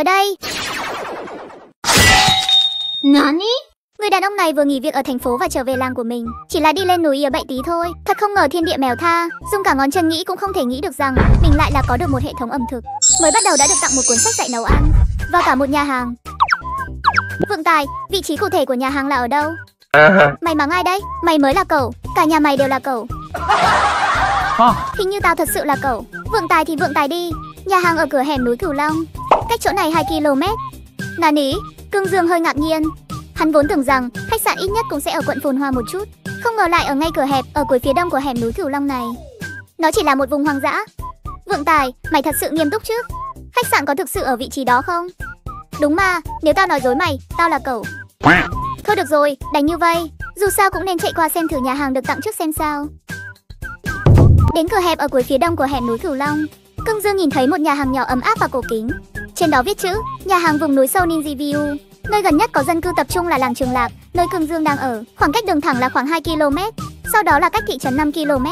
tới đây. Nani? Người đàn ông này vừa nghỉ việc ở thành phố và trở về làng của mình, chỉ là đi lên núi ở bậy tí thôi. Thật không ngờ thiên địa mèo tha, dùng cả ngón chân nghĩ cũng không thể nghĩ được rằng mình lại là có được một hệ thống ẩm thực. Mới bắt đầu đã được tặng một cuốn sách dạy nấu ăn và cả một nhà hàng. Vượng Tài, vị trí cụ thể của nhà hàng là ở đâu? Mày mắng ai đấy? Mày mới là cẩu, cả nhà mày đều là cẩu. Hình như tao thật sự là cẩu. Vượng Tài thì vượng tài đi. Nhà hàng ở cửa hẻm núi Cửu Long, cách chỗ này 2 km. Nani? Cương Dương hơi ngạc nhiên. Hắn vốn tưởng rằng khách sạn ít nhất cũng sẽ ở quận phồn hoa một chút, không ngờ lại ở ngay cửa hẹp ở cuối phía đông của hẻm núi Cửu Long này. Nó chỉ là một vùng hoang dã. Vượng Tài, mày thật sự nghiêm túc chứ? Khách sạn có thực sự ở vị trí đó không? Đúng mà, nếu tao nói dối mày, tao là cẩu. Thôi được rồi, đánh như vây. Dù sao cũng nên chạy qua xem thử nhà hàng được tặng trước xem sao. Đến cửa hẹp ở cuối phía đông của hẻm núi Cửu Long, Cương Dương nhìn thấy một nhà hàng nhỏ ấm áp và cổ kính. Trên đó viết chữ: Nhà hàng vùng núi sâu Ninja View. Nơi gần nhất có dân cư tập trung là làng Trường Lạc, nơi Cương Dương đang ở. Khoảng cách đường thẳng là khoảng 2 km, sau đó là cách thị trấn 5 km.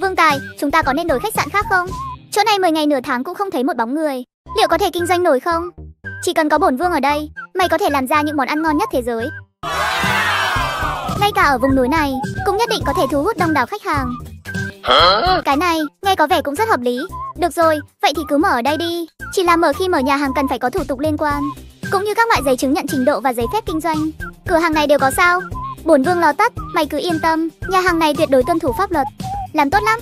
Vương Tài, chúng ta có nên đổi khách sạn khác không? Chỗ này 10 ngày nửa tháng cũng không thấy một bóng người. Liệu có thể kinh doanh nổi không? Chỉ cần có bổn vương ở đây, mày có thể làm ra những món ăn ngon nhất thế giới. Ngay cả ở vùng núi này, cũng nhất định có thể thu hút đông đảo khách hàng. Cái này, nghe có vẻ cũng rất hợp lý. Được rồi, vậy thì cứ mở ở đây đi. Chỉ là mở khi mở nhà hàng cần phải có thủ tục liên quan, cũng như các loại giấy chứng nhận trình độ và giấy phép kinh doanh. Cửa hàng này đều có sao? Bổn vương lo tất, mày cứ yên tâm, nhà hàng này tuyệt đối tuân thủ pháp luật. Làm tốt lắm.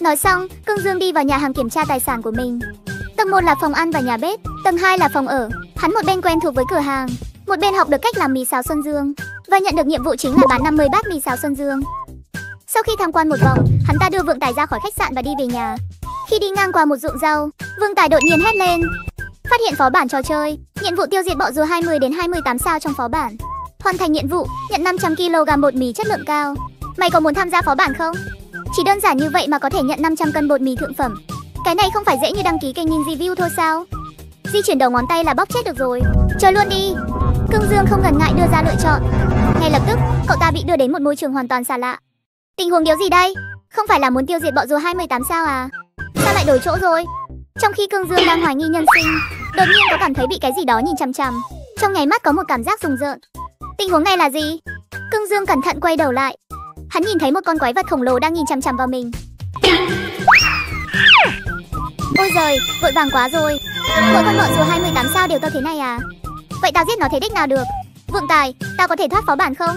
Nói xong, Cương Dương đi vào nhà hàng kiểm tra tài sản của mình. Tầng 1 là phòng ăn và nhà bếp, tầng 2 là phòng ở. Hắn một bên quen thuộc với cửa hàng, một bên học được cách làm mì xào Xuân Dương và nhận được nhiệm vụ chính là bán 50 bát mì xào Xuân Dương. Sau khi tham quan một vòng, hắn ta đưa Vượng Tài ra khỏi khách sạn và đi về nhà. Khi đi ngang qua một ruộng rau, Vương Tài đột nhiên hét lên. Phát hiện phó bản trò chơi, nhiệm vụ tiêu diệt bọ rùa 20 đến 28 sao trong phó bản. Hoàn thành nhiệm vụ, nhận 500 kg bột mì chất lượng cao. Mày có muốn tham gia phó bản không? Chỉ đơn giản như vậy mà có thể nhận 500 cân bột mì thượng phẩm. Cái này không phải dễ như đăng ký kênh nhìn Review thôi sao? Di chuyển đầu ngón tay là bóc chết được rồi. Chơi luôn đi. Cương Dương không ngần ngại đưa ra lựa chọn. Ngay lập tức, cậu ta bị đưa đến một môi trường hoàn toàn xa lạ. Tình huống điều gì đây? Không phải là muốn tiêu diệt bọ rùa 28 sao à? Sao lại đổi chỗ rồi? Trong khi Cương Dương đang hoài nghi nhân sinh, đột nhiên có cảm thấy bị cái gì đó nhìn chằm chằm. Trong nháy mắt có một cảm giác rùng rợn. Tình huống này là gì? Cương Dương cẩn thận quay đầu lại. Hắn nhìn thấy một con quái vật khổng lồ đang nhìn chằm chằm vào mình. Ôi giời, vội vàng quá rồi. Mỗi con bọ rùa 28 sao đều to thế này à? Vậy tao giết nó thế đích nào được? Vượng Tài, tao có thể thoát phó bản không?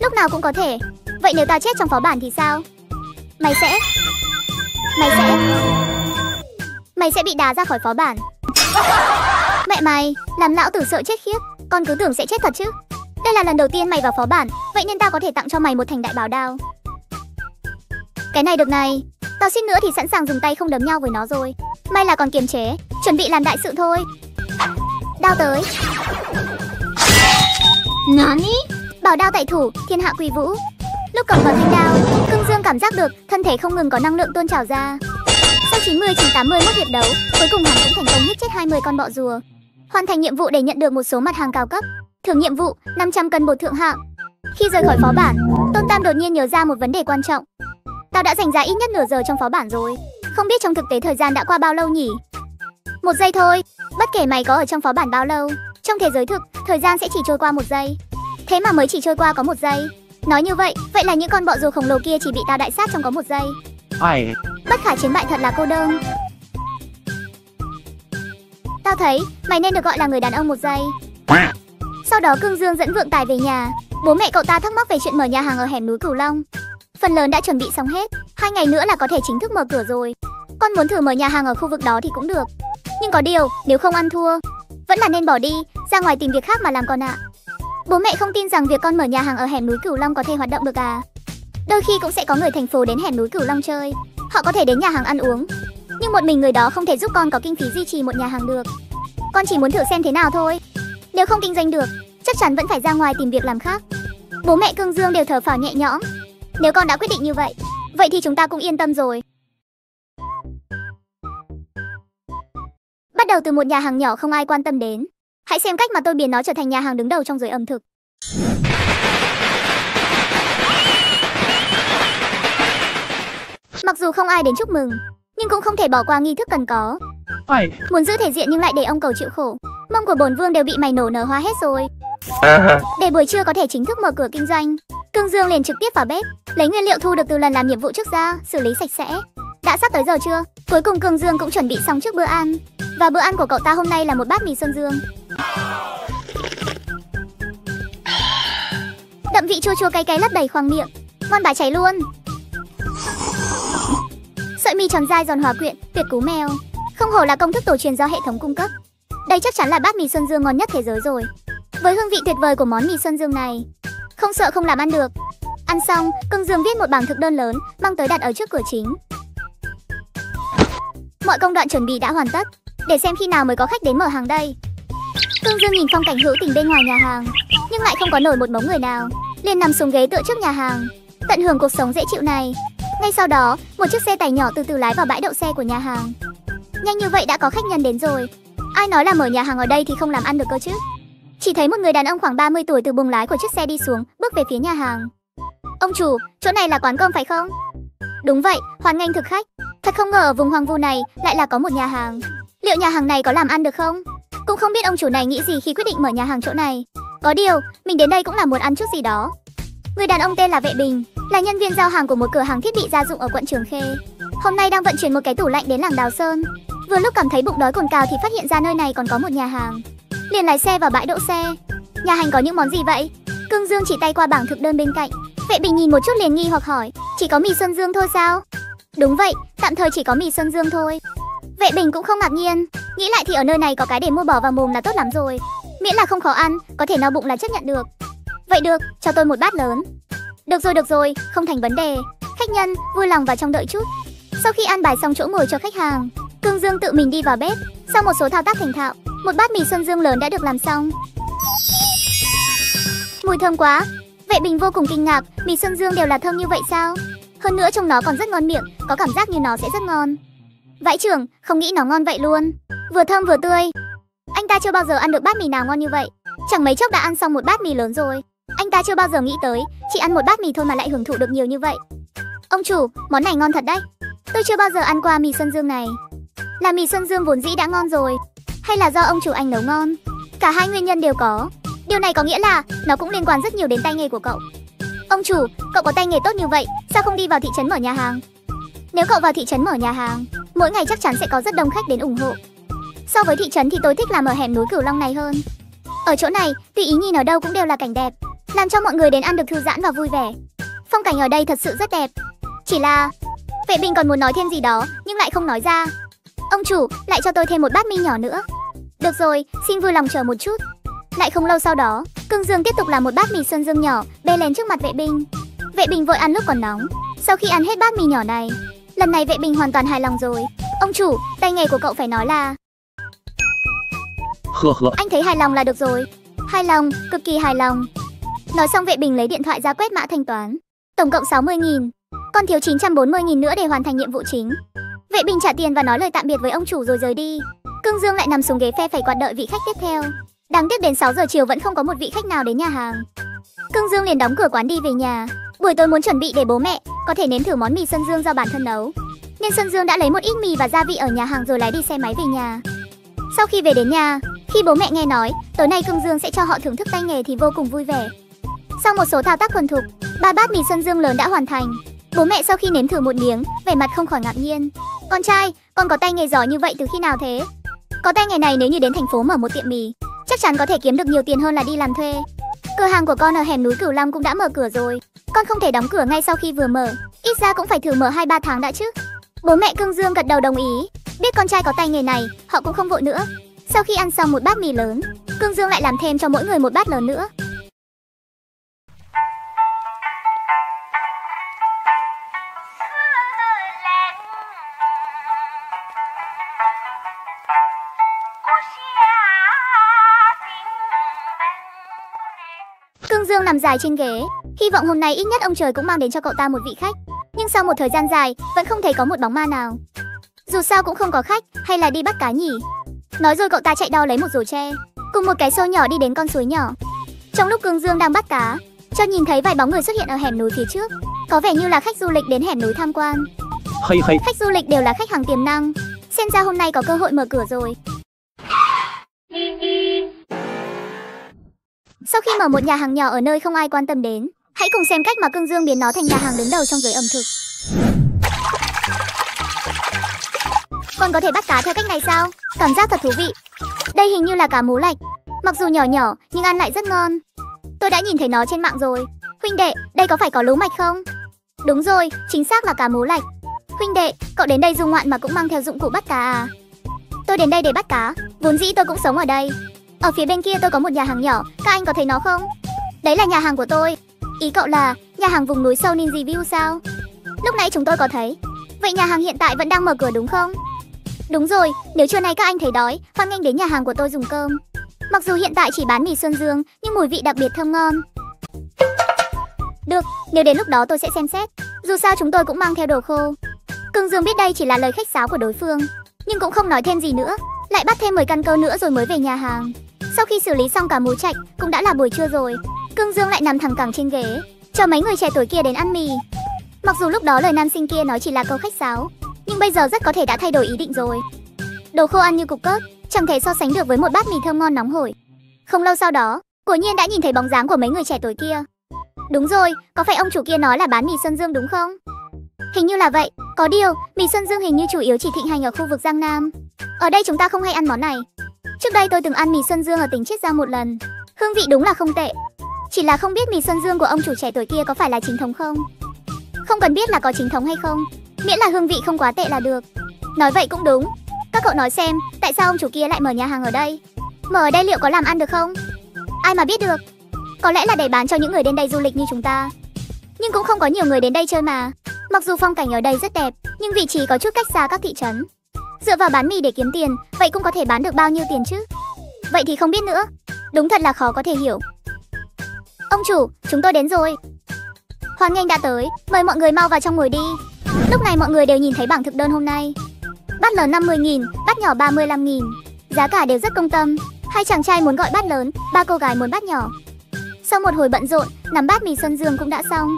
Lúc nào cũng có thể. Vậy nếu tao chết trong phó bản thì sao? Mày sẽ... Mày sẽ... Mày sẽ bị đá ra khỏi phó bản. Mẹ mày, làm lão tử sợ chết khiếp. Con cứ tưởng sẽ chết thật chứ. Đây là lần đầu tiên mày vào phó bản, vậy nên tao có thể tặng cho mày một thành đại bảo đao. Cái này được này, tao suýt nữa thì sẵn sàng dùng tay không đấm nhau với nó rồi. May là còn kiềm chế, chuẩn bị làm đại sự thôi. Đao tới. Nani? Bảo đao tại thủ, thiên hạ quy vũ. Lúc cầm vào thanh đao, Cương Dương cảm giác được thân thể không ngừng có năng lượng tuôn trào ra. Sau 90 chín 80 mức hiệp đấu, cuối cùng hắn cũng thành công giết chết 20 con bọ rùa. Hoàn thành nhiệm vụ để nhận được một số mặt hàng cao cấp. Thưởng nhiệm vụ 500 cân bột thượng hạng. Khi rời khỏi phó bản, Tôn Tam đột nhiên nhớ ra một vấn đề quan trọng. Tao đã dành ra ít nhất nửa giờ trong phó bản rồi. Không biết trong thực tế thời gian đã qua bao lâu nhỉ? Một giây thôi, bất kể mày có ở trong phó bản bao lâu, trong thế giới thực, thời gian sẽ chỉ trôi qua một giây. Thế mà mới chỉ trôi qua có một giây. Nói như vậy, vậy là những con bọ rùa khổng lồ kia chỉ bị tao đại sát trong có một giây. Ai? Bất khả chiến bại thật là cô đơn. Tao thấy mày nên được gọi là người đàn ông một giây. Sau đó Cương Dương dẫn Vượng Tài về nhà. Bố mẹ cậu ta thắc mắc về chuyện mở nhà hàng ở hẻm núi Cửu Long. Phần lớn đã chuẩn bị xong hết, hai ngày nữa là có thể chính thức mở cửa rồi. Con muốn thử mở nhà hàng ở khu vực đó thì cũng được. Nhưng có điều, nếu không ăn thua, vẫn là nên bỏ đi, ra ngoài tìm việc khác mà làm con ạ. Bố mẹ không tin rằng việc con mở nhà hàng ở hẻm núi Cửu Long có thể hoạt động được à? Đôi khi cũng sẽ có người thành phố đến hẻm núi Cửu Long chơi. Họ có thể đến nhà hàng ăn uống, nhưng một mình người đó không thể giúp con có kinh phí duy trì một nhà hàng được. Con chỉ muốn thử xem thế nào thôi. Nếu không kinh doanh được, chắc chắn vẫn phải ra ngoài tìm việc làm khác. Bố mẹ Cương Dương đều thở phào nhẹ nhõm. Nếu con đã quyết định như vậy, vậy thì chúng ta cũng yên tâm rồi. Bắt đầu từ một nhà hàng nhỏ không ai quan tâm đến. Hãy xem cách mà tôi biến nó trở thành nhà hàng đứng đầu trong giới ẩm thực. Mặc dù không ai đến chúc mừng, nhưng cũng không thể bỏ qua nghi thức cần có. Ai, Muốn giữ thể diện nhưng lại để ông cầu chịu khổ. Mông của bổn vương đều bị mày nổ nở hóa hết rồi. À, Để buổi trưa có thể chính thức mở cửa kinh doanh, Cương Dương liền trực tiếp vào bếp, lấy nguyên liệu thu được từ lần làm nhiệm vụ trước ra, xử lý sạch sẽ. Đã sắp tới giờ chưa? Cuối cùng cường Dương cũng chuẩn bị xong trước bữa ăn. Và bữa ăn của cậu ta hôm nay là một bát mì sơn dương. Đậm vị chua chua cay cay lấp đầy khoang miệng, ngon bà cháy luôn. Sợi mì tròn dai giòn hòa quyện, tuyệt cú mèo. Không hổ là công thức tổ truyền do hệ thống cung cấp. Đây chắc chắn là bát mì sơn dương ngon nhất thế giới rồi. Với hương vị tuyệt vời của món mì sơn dương này, không sợ không làm ăn được. Ăn xong, cường Dương viết một bảng thực đơn lớn, mang tới đặt ở trước cửa chính. Mọi công đoạn chuẩn bị đã hoàn tất, để xem khi nào mới có khách đến mở hàng đây. Cương Dương nhìn phong cảnh hữu tình bên ngoài nhà hàng, nhưng lại không có nổi một bóng người nào. liền nằm xuống ghế tựa trước nhà hàng, tận hưởng cuộc sống dễ chịu này. Ngay sau đó, một chiếc xe tải nhỏ từ từ lái vào bãi đậu xe của nhà hàng. Nhanh như vậy đã có khách nhân đến rồi. Ai nói là mở nhà hàng ở đây thì không làm ăn được cơ chứ? Chỉ thấy một người đàn ông khoảng 30 tuổi từ buồng lái của chiếc xe đi xuống, bước về phía nhà hàng. Ông chủ, chỗ này là quán cơm phải không? Đúng vậy, hoan nghênh thực khách. Thật không ngờ ở vùng hoang vu này lại là có một nhà hàng. Liệu nhà hàng này có làm ăn được không? Cũng không biết ông chủ này nghĩ gì khi quyết định mở nhà hàng chỗ này. Có điều, mình đến đây cũng là muốn ăn chút gì đó. Người đàn ông tên là Vệ Bình, là nhân viên giao hàng của một cửa hàng thiết bị gia dụng ở quận Trường Khê. Hôm nay đang vận chuyển một cái tủ lạnh đến làng Đào Sơn. Vừa lúc cảm thấy bụng đói cồn cào thì phát hiện ra nơi này còn có một nhà hàng. Liền lái xe vào bãi đỗ xe. Nhà hàng có những món gì vậy? Cương Dương chỉ tay qua bảng thực đơn bên cạnh. Vệ Bình nhìn một chút liền nghi hoặc hỏi, chỉ có mì Xuân Dương thôi sao? Đúng vậy, tạm thời chỉ có mì Xuân Dương thôi. Vệ Bình cũng không ngạc nhiên, nghĩ lại thì ở nơi này có cái để mua bỏ vào mồm là tốt lắm rồi. Miễn là không khó ăn, có thể no bụng là chấp nhận được. Vậy được, cho tôi một bát lớn. Được rồi, được rồi, không thành vấn đề. Khách nhân, vui lòng vào trong đợi chút. Sau khi ăn bài xong chỗ ngồi cho khách hàng, Cương Dương tự mình đi vào bếp. Sau một số thao tác thành thạo, một bát mì Xuân Dương lớn đã được làm xong. Mùi thơm quá. Vệ Bình vô cùng kinh ngạc, mì Xuân Dương đều là thơm như vậy sao? Hơn nữa trong nó còn rất ngon miệng, có cảm giác như nó sẽ rất ngon. Vãi trưởng, không nghĩ nó ngon vậy luôn. Vừa thơm vừa tươi. Anh ta chưa bao giờ ăn được bát mì nào ngon như vậy. Chẳng mấy chốc đã ăn xong một bát mì lớn rồi. Anh ta chưa bao giờ nghĩ tới, chỉ ăn một bát mì thôi mà lại hưởng thụ được nhiều như vậy. Ông chủ, món này ngon thật đấy. Tôi chưa bao giờ ăn qua mì Xuân Dương này. Là mì Xuân Dương vốn dĩ đã ngon rồi, hay là do ông chủ anh nấu ngon? Cả hai nguyên nhân đều có. Điều này có nghĩa là nó cũng liên quan rất nhiều đến tay nghề của cậu. Ông chủ, cậu có tay nghề tốt như vậy, sao không đi vào thị trấn mở nhà hàng? Nếu cậu vào thị trấn mở nhà hàng, mỗi ngày chắc chắn sẽ có rất đông khách đến ủng hộ. So với thị trấn thì tôi thích làm ở hẻm núi Cửu Long này hơn. Ở chỗ này, tùy ý nhìn ở đâu cũng đều là cảnh đẹp, làm cho mọi người đến ăn được thư giãn và vui vẻ. Phong cảnh ở đây thật sự rất đẹp. Chỉ là Vệ binh còn muốn nói thêm gì đó, nhưng lại không nói ra. Ông chủ, lại cho tôi thêm một bát mi nhỏ nữa. Được rồi, xin vui lòng chờ một chút. Lại không lâu sau đó, Cương Dương tiếp tục làm một bát mì sơn dương nhỏ, bê lên trước mặt vệ binh. Vệ Bình vội ăn lúc còn nóng. Sau khi ăn hết bát mì nhỏ này, lần này vệ Bình hoàn toàn hài lòng rồi. Ông chủ, tay nghề của cậu phải nói làanh thấy hài lòng là được rồi. Hài lòng, cực kỳ hài lòng. Nói xong vệ Bình lấy điện thoại ra quét mã thanh toán. Tổng cộng 60.000. Còn thiếu 940.000 nữa để hoàn thành nhiệm vụ chính. Vệ Bình trả tiền và nói lời tạm biệt với ông chủ rồi rời đi. Cương Dương lại nằm xuống ghế phe phẩy quạt đợi vị khách tiếp theo. Đáng tiếc đến 6 giờ chiều vẫn không có một vị khách nào đến nhà hàng. Cương Dương liền đóng cửa quán đi về nhà. Buổi tối muốn chuẩn bị để bố mẹ có thể nếm thử món mì Xuân Dương do bản thân nấu. Nên Xuân Dương đã lấy một ít mì và gia vị ở nhà hàng rồi lái đi xe máy về nhà. Sau khi về đến nhà, khi bố mẹ nghe nói tối nay Cương Dương sẽ cho họ thưởng thức tay nghề thì vô cùng vui vẻ. Sau một số thao tác thuần thục, ba bát mì Xuân Dương lớn đã hoàn thành. Bố mẹ sau khi nếm thử một miếng, vẻ mặt không khỏi ngạc nhiên. Con trai, con có tay nghề giỏi như vậy từ khi nào thế? Có tay nghề này nếu như đến thành phố mở một tiệm mì, chắc chắn có thể kiếm được nhiều tiền hơn là đi làm thuê. Cửa hàng của con ở hẻm núi Cửu Long cũng đã mở cửa rồi. Con không thể đóng cửa ngay sau khi vừa mở, ít ra cũng phải thử mở 2-3 tháng đã chứ. Bố mẹ Cương Dương gật đầu đồng ý, biết con trai có tay nghề này, họ cũng không vội nữa. Sau khi ăn xong một bát mì lớn, Cương Dương lại làm thêm cho mỗi người một bát lớn nữa. Nằm dài trên ghế, hy vọng hôm nay ít nhất ông trời cũng mang đến cho cậu ta một vị khách. Nhưng sau một thời gian dài, vẫn không thấy có một bóng ma nào. Dù sao cũng không có khách, hay là đi bắt cá nhỉ? Nói rồi cậu ta chạy đo lấy một rổ tre, cùng một cái xô nhỏ đi đến con suối nhỏ. Trong lúc Cương Dương đang bắt cá, cho nhìn thấy vài bóng người xuất hiện ở hẻm núi phía trước. Có vẻ như là khách du lịch đến hẻm núi tham quan. hay hay, Khách du lịch đều là khách hàng tiềm năng, Xem ra hôm nay có cơ hội mở cửa rồi. Sau khi mở một nhà hàng nhỏ ở nơi không ai quan tâm đến, hãy cùng xem cách mà Cương Dương biến nó thành nhà hàng đứng đầu trong giới ẩm thực. Còn có thể bắt cá theo cách này sao? Cảm giác thật thú vị. Đây hình như là cá mú lạch. Mặc dù nhỏ nhỏ nhưng ăn lại rất ngon. Tôi đã nhìn thấy nó trên mạng rồi. Huynh đệ, đây có phải có lú mạch không? Đúng rồi, chính xác là cá mú lạch. Huynh đệ, cậu đến đây du ngoạn mà cũng mang theo dụng cụ bắt cá à? Tôi đến đây để bắt cá, vốn dĩ tôi cũng sống ở đây. Ở phía bên kia tôi có một nhà hàng nhỏ, các anh có thấy nó không? Đấy là nhà hàng của tôi. Ý cậu là nhà hàng vùng núi sâu Ninja View sao? Lúc nãy chúng tôi có thấy. Vậy nhà hàng hiện tại vẫn đang mở cửa đúng không? Đúng rồi, nếu trưa nay các anh thấy đói, hoan nghênh đến nhà hàng của tôi dùng cơm. Mặc dù hiện tại chỉ bán mì Xuân Dương, nhưng mùi vị đặc biệt thơm ngon. Được, nếu đến lúc đó tôi sẽ xem xét. Dù sao chúng tôi cũng mang theo đồ khô. Cương Dương biết đây chỉ là lời khách sáo của đối phương, nhưng cũng không nói thêm gì nữa, lại bắt thêm 10 căn cơ nữa rồi mới về nhà hàng. Sau khi xử lý xong cả mú trạch, cũng đã là buổi trưa rồi. Cương Dương lại nằm thẳng cẳng trên ghế, chờ mấy người trẻ tuổi kia đến ăn mì. Mặc dù lúc đó lời nam sinh kia nói chỉ là câu khách sáo, nhưng bây giờ rất có thể đã thay đổi ý định rồi. Đồ khô ăn như cục cớt, chẳng thể so sánh được với một bát mì thơm ngon nóng hổi. Không lâu sau đó, cổ Nhiên đã nhìn thấy bóng dáng của mấy người trẻ tuổi kia. Đúng rồi, có phải ông chủ kia nói là bán mì Xuân Dương đúng không? Hình như là vậy, có điều, mì Xuân Dương hình như chủ yếu chỉ thịnh hành ở khu vực Giang Nam. Ở đây chúng ta không hay ăn món này. Trước đây tôi từng ăn mì Xuân Dương ở tỉnh Chiết Giang một lần. Hương vị đúng là không tệ. Chỉ là không biết mì Xuân Dương của ông chủ trẻ tuổi kia có phải là chính thống không? Không cần biết là có chính thống hay không, miễn là hương vị không quá tệ là được. Nói vậy cũng đúng. Các cậu nói xem, tại sao ông chủ kia lại mở nhà hàng ở đây? Mở ở đây liệu có làm ăn được không? Ai mà biết được. Có lẽ là để bán cho những người đến đây du lịch như chúng ta. Nhưng cũng không có nhiều người đến đây chơi mà. Mặc dù phong cảnh ở đây rất đẹp, nhưng vị trí có chút cách xa các thị trấn. Dựa vào bán mì để kiếm tiền, vậy cũng có thể bán được bao nhiêu tiền chứ? Vậy thì không biết nữa. Đúng thật là khó có thể hiểu. Ông chủ, chúng tôi đến rồi. Hoan nghênh đã tới, mời mọi người mau vào trong ngồi đi. Lúc này mọi người đều nhìn thấy bảng thực đơn hôm nay. Bát lớn 50.000, bát nhỏ 35.000. Giá cả đều rất công tâm. Hai chàng trai muốn gọi bát lớn, ba cô gái muốn bát nhỏ. Sau một hồi bận rộn, nắm bát mì Xuân Dương cũng đã xong.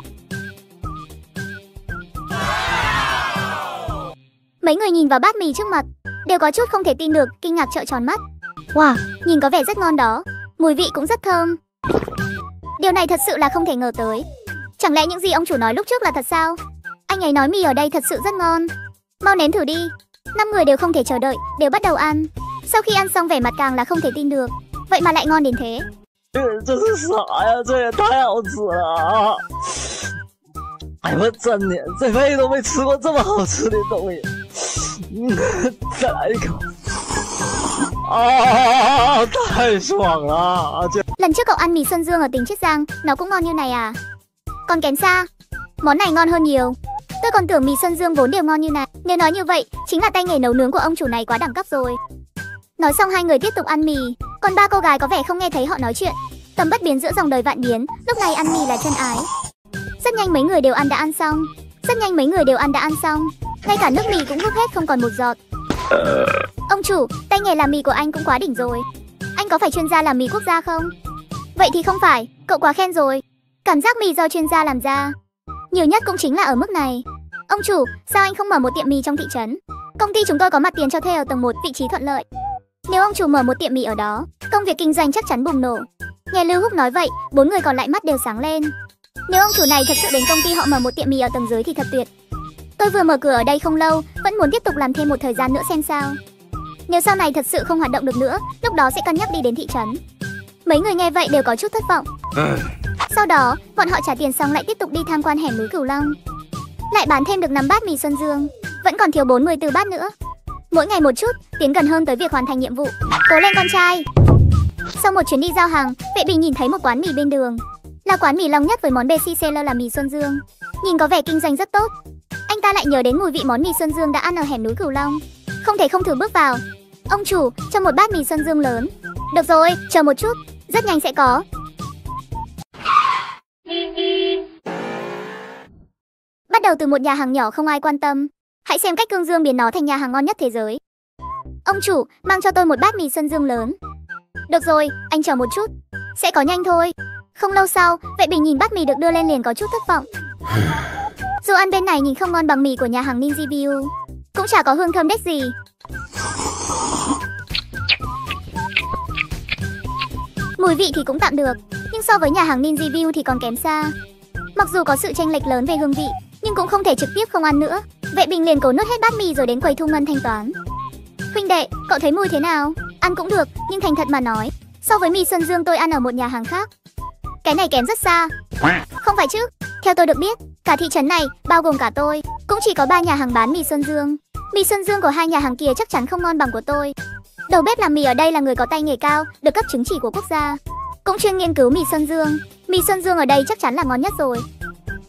Mấy người nhìn vào bát mì trước mặt, đều có chút không thể tin được, kinh ngạc trợn tròn mắt. Wow, nhìn có vẻ rất ngon đó, mùi vị cũng rất thơm. Điều này thật sự là không thể ngờ tới. Chẳng lẽ những gì ông chủ nói lúc trước là thật sao? Anh ấy nói mì ở đây thật sự rất ngon. Mau nếm thử đi. Năm người đều không thể chờ đợi, đều bắt đầu ăn. Sau khi ăn xong vẻ mặt càng là không thể tin được. Vậy mà lại ngon đến thế. 这这是啥呀？这也太好吃了啊！哎，我真的这辈子都没吃过这么好吃的东西。嗯，再来一口。啊，太爽了！这 Lần trước cậu ăn mì Xuân Dương ở tỉnh Chiết Giang, nó cũng ngon như này à? Còn kém xa. Món này ngon hơn nhiều. Tôi còn tưởng mì Xuân Dương vốn đều ngon như này. Nếu nói như vậy, chính là tay nghề nấu nướng của ông chủ này quá đẳng cấp rồi. Nói xong hai người tiếp tục ăn mì, còn ba cô gái có vẻ không nghe thấy họ nói chuyện. Tầm bất biến giữa dòng đời vạn biến, lúc này ăn mì là chân ái. Rất nhanh mấy người đều ăn đã ăn xong. Rất nhanh mấy người đều ăn đã ăn xong. Ngay cả nước mì cũng hút hết không còn một giọt. Ông chủ, tay nghề làm mì của anh cũng quá đỉnh rồi. Anh có phải chuyên gia làm mì quốc gia không? Vậy thì không phải, cậu quá khen rồi. Cảm giác mì do chuyên gia làm ra. Nhiều nhất cũng chính là ở mức này. Ông chủ, sao anh không mở một tiệm mì trong thị trấn? Công ty chúng tôi có mặt tiền cho thuê ở tầng 1, vị trí thuận lợi. Nếu ông chủ mở một tiệm mì ở đó, công việc kinh doanh chắc chắn bùng nổ. Nghe Lưu Húc nói vậy, bốn người còn lại mắt đều sáng lên. Nếu ông chủ này thật sự đến công ty họ mở một tiệm mì ở tầng dưới thì thật tuyệt. Tôi vừa mở cửa ở đây không lâu, vẫn muốn tiếp tục làm thêm một thời gian nữa xem sao. Nếu sau này thật sự không hoạt động được nữa, lúc đó sẽ cân nhắc đi đến thị trấn. Mấy người nghe vậy đều có chút thất vọng. Sau đó, bọn họ trả tiền xong lại tiếp tục đi tham quan hẻm núi Cửu Long. Lại bán thêm được 5 bát mì Xuân Dương, vẫn còn thiếu 44 bát nữa. Mỗi ngày một chút, tiến gần hơn tới việc hoàn thành nhiệm vụ. Cố lên con trai. Sau một chuyến đi giao hàng, Vệ Bình nhìn thấy một quán mì bên đường. Là quán mì long nhất với món basic seller là mì Xuân Dương. Nhìn có vẻ kinh doanh rất tốt. Anh ta lại nhớ đến mùi vị món mì Xuân Dương đã ăn ở hẻm núi Cửu Long. Không thể không thử bước vào. Ông chủ, cho một bát mì Xuân Dương lớn. Được rồi, chờ một chút, rất nhanh sẽ có. Bắt đầu từ một nhà hàng nhỏ không ai quan tâm, hãy xem cách Cương Dương biến nó thành nhà hàng ngon nhất thế giới. Ông chủ, mang cho tôi một bát mì Xuân Dương lớn. Được rồi, anh chờ một chút, sẽ có nhanh thôi. Không lâu sau, Vệ Bình nhìn bát mì được đưa lên liền có chút thất vọng. Dù ăn bên này nhìn không ngon bằng mì của nhà hàng Ninjibiu Cũng chả có hương thơm đếch gì. Mùi vị thì cũng tạm được Nhưng so với nhà hàng Ninjibiu thì còn kém xa. Mặc dù có sự tranh lệch lớn về hương vị Nhưng cũng không thể trực tiếp không ăn nữa. Vệ Bình liền cố nuốt hết bát mì rồi đến quầy thu ngân thanh toán. Huynh đệ, cậu thấy mùi thế nào? Ăn cũng được, nhưng thành thật mà nói So với mì Xuân Dương tôi ăn ở một nhà hàng khác. Cái này kém rất xa. Không phải chứ, theo tôi được biết, cả thị trấn này, bao gồm cả tôi, cũng chỉ có ba nhà hàng bán mì Xuân Dương. Mì Xuân Dương của hai nhà hàng kia chắc chắn không ngon bằng của tôi. Đầu bếp làm mì ở đây là người có tay nghề cao, được cấp chứng chỉ của quốc gia. Cũng chuyên nghiên cứu mì Xuân Dương. Mì Xuân Dương ở đây chắc chắn là ngon nhất rồi.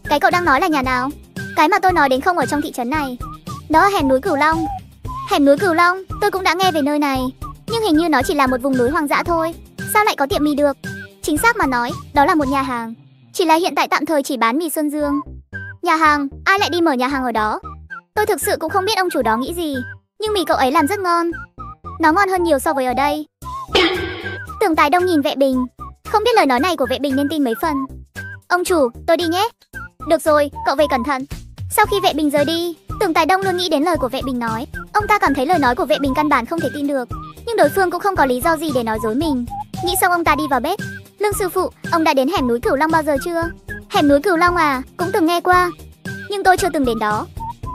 Cái cậu đang nói là nhà nào? Cái mà tôi nói đến không ở trong thị trấn này. Đó là hẻm núi Cửu Long. Hẻm núi Cửu Long, tôi cũng đã nghe về nơi này. Nhưng hình như nó chỉ là một vùng núi hoang dã thôi. Sao lại có tiệm mì được? Chính xác mà nói, đó là một nhà hàng. Chỉ là hiện tại tạm thời chỉ bán mì Xuân Dương. Nhà hàng, ai lại đi mở nhà hàng ở đó? Tôi thực sự cũng không biết ông chủ đó nghĩ gì. Nhưng mì cậu ấy làm rất ngon. Nó ngon hơn nhiều so với ở đây. Tưởng Tài Đông nhìn vệ bình. Không biết lời nói này của vệ bình nên tin mấy phần. Ông chủ, tôi đi nhé. Được rồi, cậu về cẩn thận. Sau khi vệ bình rời đi, Tưởng Tài Đông luôn nghĩ đến lời của vệ bình nói. Ông ta cảm thấy lời nói của vệ bình căn bản không thể tin được. Nhưng đối phương cũng không có lý do gì để nói dối mình. Nghĩ xong ông ta đi vào bếp. Lương sư phụ, ông đã đến hẻm núi Cửu Long bao giờ chưa? Hẻm núi Cửu Long à, cũng từng nghe qua. Nhưng tôi chưa từng đến đó.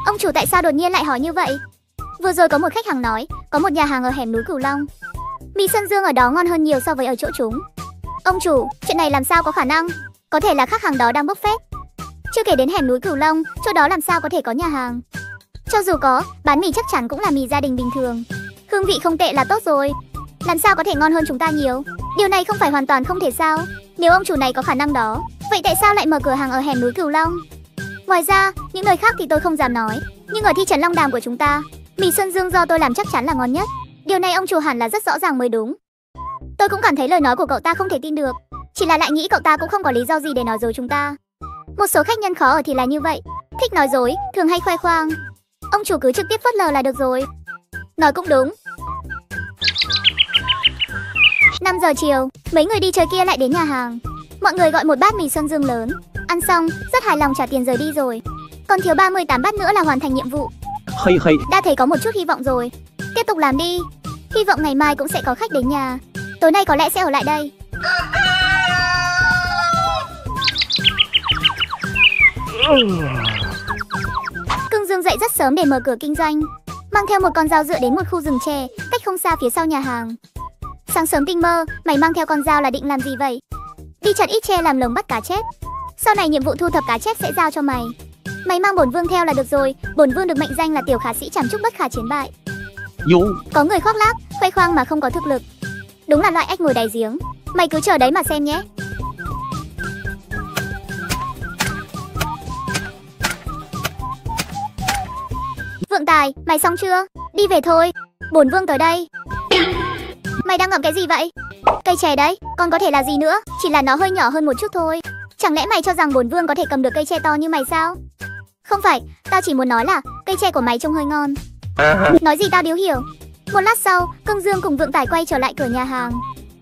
Ông chủ tại sao đột nhiên lại hỏi như vậy? Vừa rồi có một khách hàng nói, có một nhà hàng ở hẻm núi Cửu Long. Mì Sơn Dương ở đó ngon hơn nhiều so với ở chỗ chúng. Ông chủ, chuyện này làm sao có khả năng? Có thể là khách hàng đó đang bốc phét. Chưa kể đến hẻm núi Cửu Long, chỗ đó làm sao có thể có nhà hàng? Cho dù có, bán mì chắc chắn cũng là mì gia đình bình thường. Hương vị không tệ là tốt rồi. Làm sao có thể ngon hơn chúng ta nhiều? Điều này không phải hoàn toàn không thể sao. Nếu ông chủ này có khả năng đó, vậy tại sao lại mở cửa hàng ở hẻm núi Cửu Long? Ngoài ra, những nơi khác thì tôi không dám nói, nhưng ở thị trấn Long Đàm của chúng ta, mì Xuân Dương do tôi làm chắc chắn là ngon nhất. Điều này ông chủ hẳn là rất rõ ràng mới đúng. Tôi cũng cảm thấy lời nói của cậu ta không thể tin được, chỉ là lại nghĩ cậu ta cũng không có lý do gì để nói dối chúng ta. Một số khách nhân khó ở thì là như vậy, thích nói dối, thường hay khoe khoang. Ông chủ cứ trực tiếp phớt lờ là được rồi. Nói cũng đúng, 5 giờ chiều, mấy người đi chơi kia lại đến nhà hàng. Mọi người gọi một bát mì xuân dương lớn. Ăn xong, rất hài lòng trả tiền rời đi rồi. Còn thiếu 38 bát nữa là hoàn thành nhiệm vụ. Hay hay. Đã thấy có một chút hy vọng rồi. Tiếp tục làm đi. Hy vọng ngày mai cũng sẽ có khách đến nhà. Tối nay có lẽ sẽ ở lại đây. Cưng Dương dậy rất sớm để mở cửa kinh doanh. Mang theo một con dao dựa đến một khu rừng tre, cách không xa phía sau nhà hàng. Sáng sớm tinh mơ, mày mang theo con dao là định làm gì vậy? Đi chặt ít tre làm lồng bắt cá chép. Sau này nhiệm vụ thu thập cá chép sẽ giao cho mày. Mày mang bổn vương theo là được rồi, bổn vương được mệnh danh là tiểu khả sĩ chảm trúc bất khả chiến bại. Dụ. Có người khoác lác, khoe khoang mà không có thực lực. Đúng là loại ếch ngồi đáy giếng. Mày cứ chờ đấy mà xem nhé. Vượng Tài, mày xong chưa? Đi về thôi. Bổn vương tới đây. Mày đang ngậm cái gì vậy? Cây chè đấy, còn có thể là gì nữa? Chỉ là nó hơi nhỏ hơn một chút thôi. Chẳng lẽ mày cho rằng bổn vương có thể cầm được cây tre to như mày sao? Không phải, tao chỉ muốn nói là cây tre của mày trông hơi ngon. Nói gì tao điếu hiểu. Một lát sau, Cương Dương cùng Vượng Tải quay trở lại cửa nhà hàng.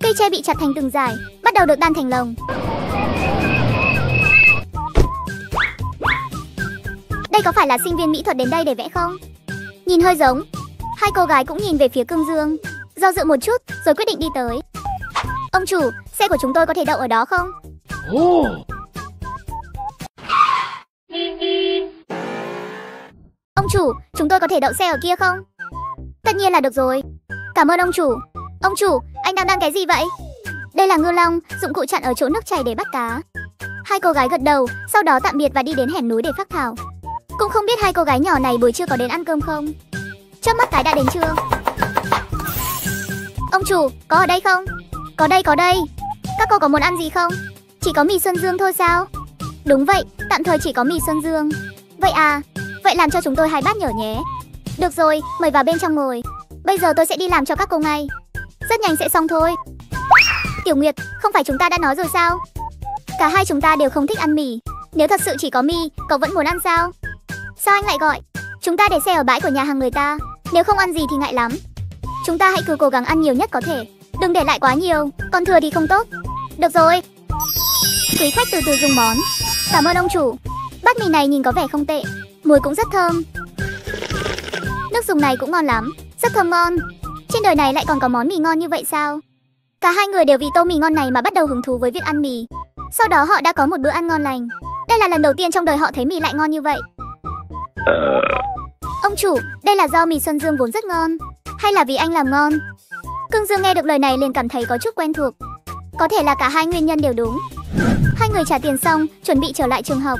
Cây tre bị chặt thành từng giải, bắt đầu được đan thành lồng. Đây có phải là sinh viên mỹ thuật đến đây để vẽ không? Nhìn hơi giống. Hai cô gái cũng nhìn về phía Cương Dương. Do dự một chút, rồi quyết định đi tới. Ông chủ, xe của chúng tôi có thể đậu ở đó không? Ông chủ, chúng tôi có thể đậu xe ở kia không? Tất nhiên là được rồi. Cảm ơn ông chủ. Ông chủ, anh đang đan cái gì vậy? Đây là ngư long, dụng cụ chặn ở chỗ nước chảy để bắt cá. Hai cô gái gật đầu, sau đó tạm biệt và đi đến hẻm núi để phát thảo. Cũng không biết hai cô gái nhỏ này buổi trưa có đến ăn cơm không? Chớp mắt cái đã đến chưa? Ông chủ, có ở đây không? Có đây, có đây. Các cô có muốn ăn gì không? Chỉ có mì Xuân Dương thôi sao? Đúng vậy, tạm thời chỉ có mì Xuân Dương. Vậy à, vậy làm cho chúng tôi hai bát nhở nhé. Được rồi, mời vào bên trong ngồi. Bây giờ tôi sẽ đi làm cho các cô ngay. Rất nhanh sẽ xong thôi. Tiểu Nguyệt, không phải chúng ta đã nói rồi sao? Cả hai chúng ta đều không thích ăn mì. Nếu thật sự chỉ có mì, cậu vẫn muốn ăn sao? Sao anh lại gọi? Chúng ta để xe ở bãi của nhà hàng người ta. Nếu không ăn gì thì ngại lắm. Chúng ta hãy cứ cố gắng ăn nhiều nhất có thể. Đừng để lại quá nhiều, còn thừa thì không tốt. Được rồi. Quý khách từ từ dùng món. Cảm ơn ông chủ. Bát mì này nhìn có vẻ không tệ, mùi cũng rất thơm. Nước dùng này cũng ngon lắm, rất thơm ngon. Trên đời này lại còn có món mì ngon như vậy sao? Cả hai người đều vì tô mì ngon này mà bắt đầu hứng thú với việc ăn mì. Sau đó họ đã có một bữa ăn ngon lành. Đây là lần đầu tiên trong đời họ thấy mì lại ngon như vậy. Ông chủ, đây là do mì Xuân Dương vốn rất ngon, hay là vì anh làm ngon? Cương Dương nghe được lời này liền cảm thấy có chút quen thuộc. Có thể là cả hai nguyên nhân đều đúng. Hai người trả tiền xong, chuẩn bị trở lại trường học.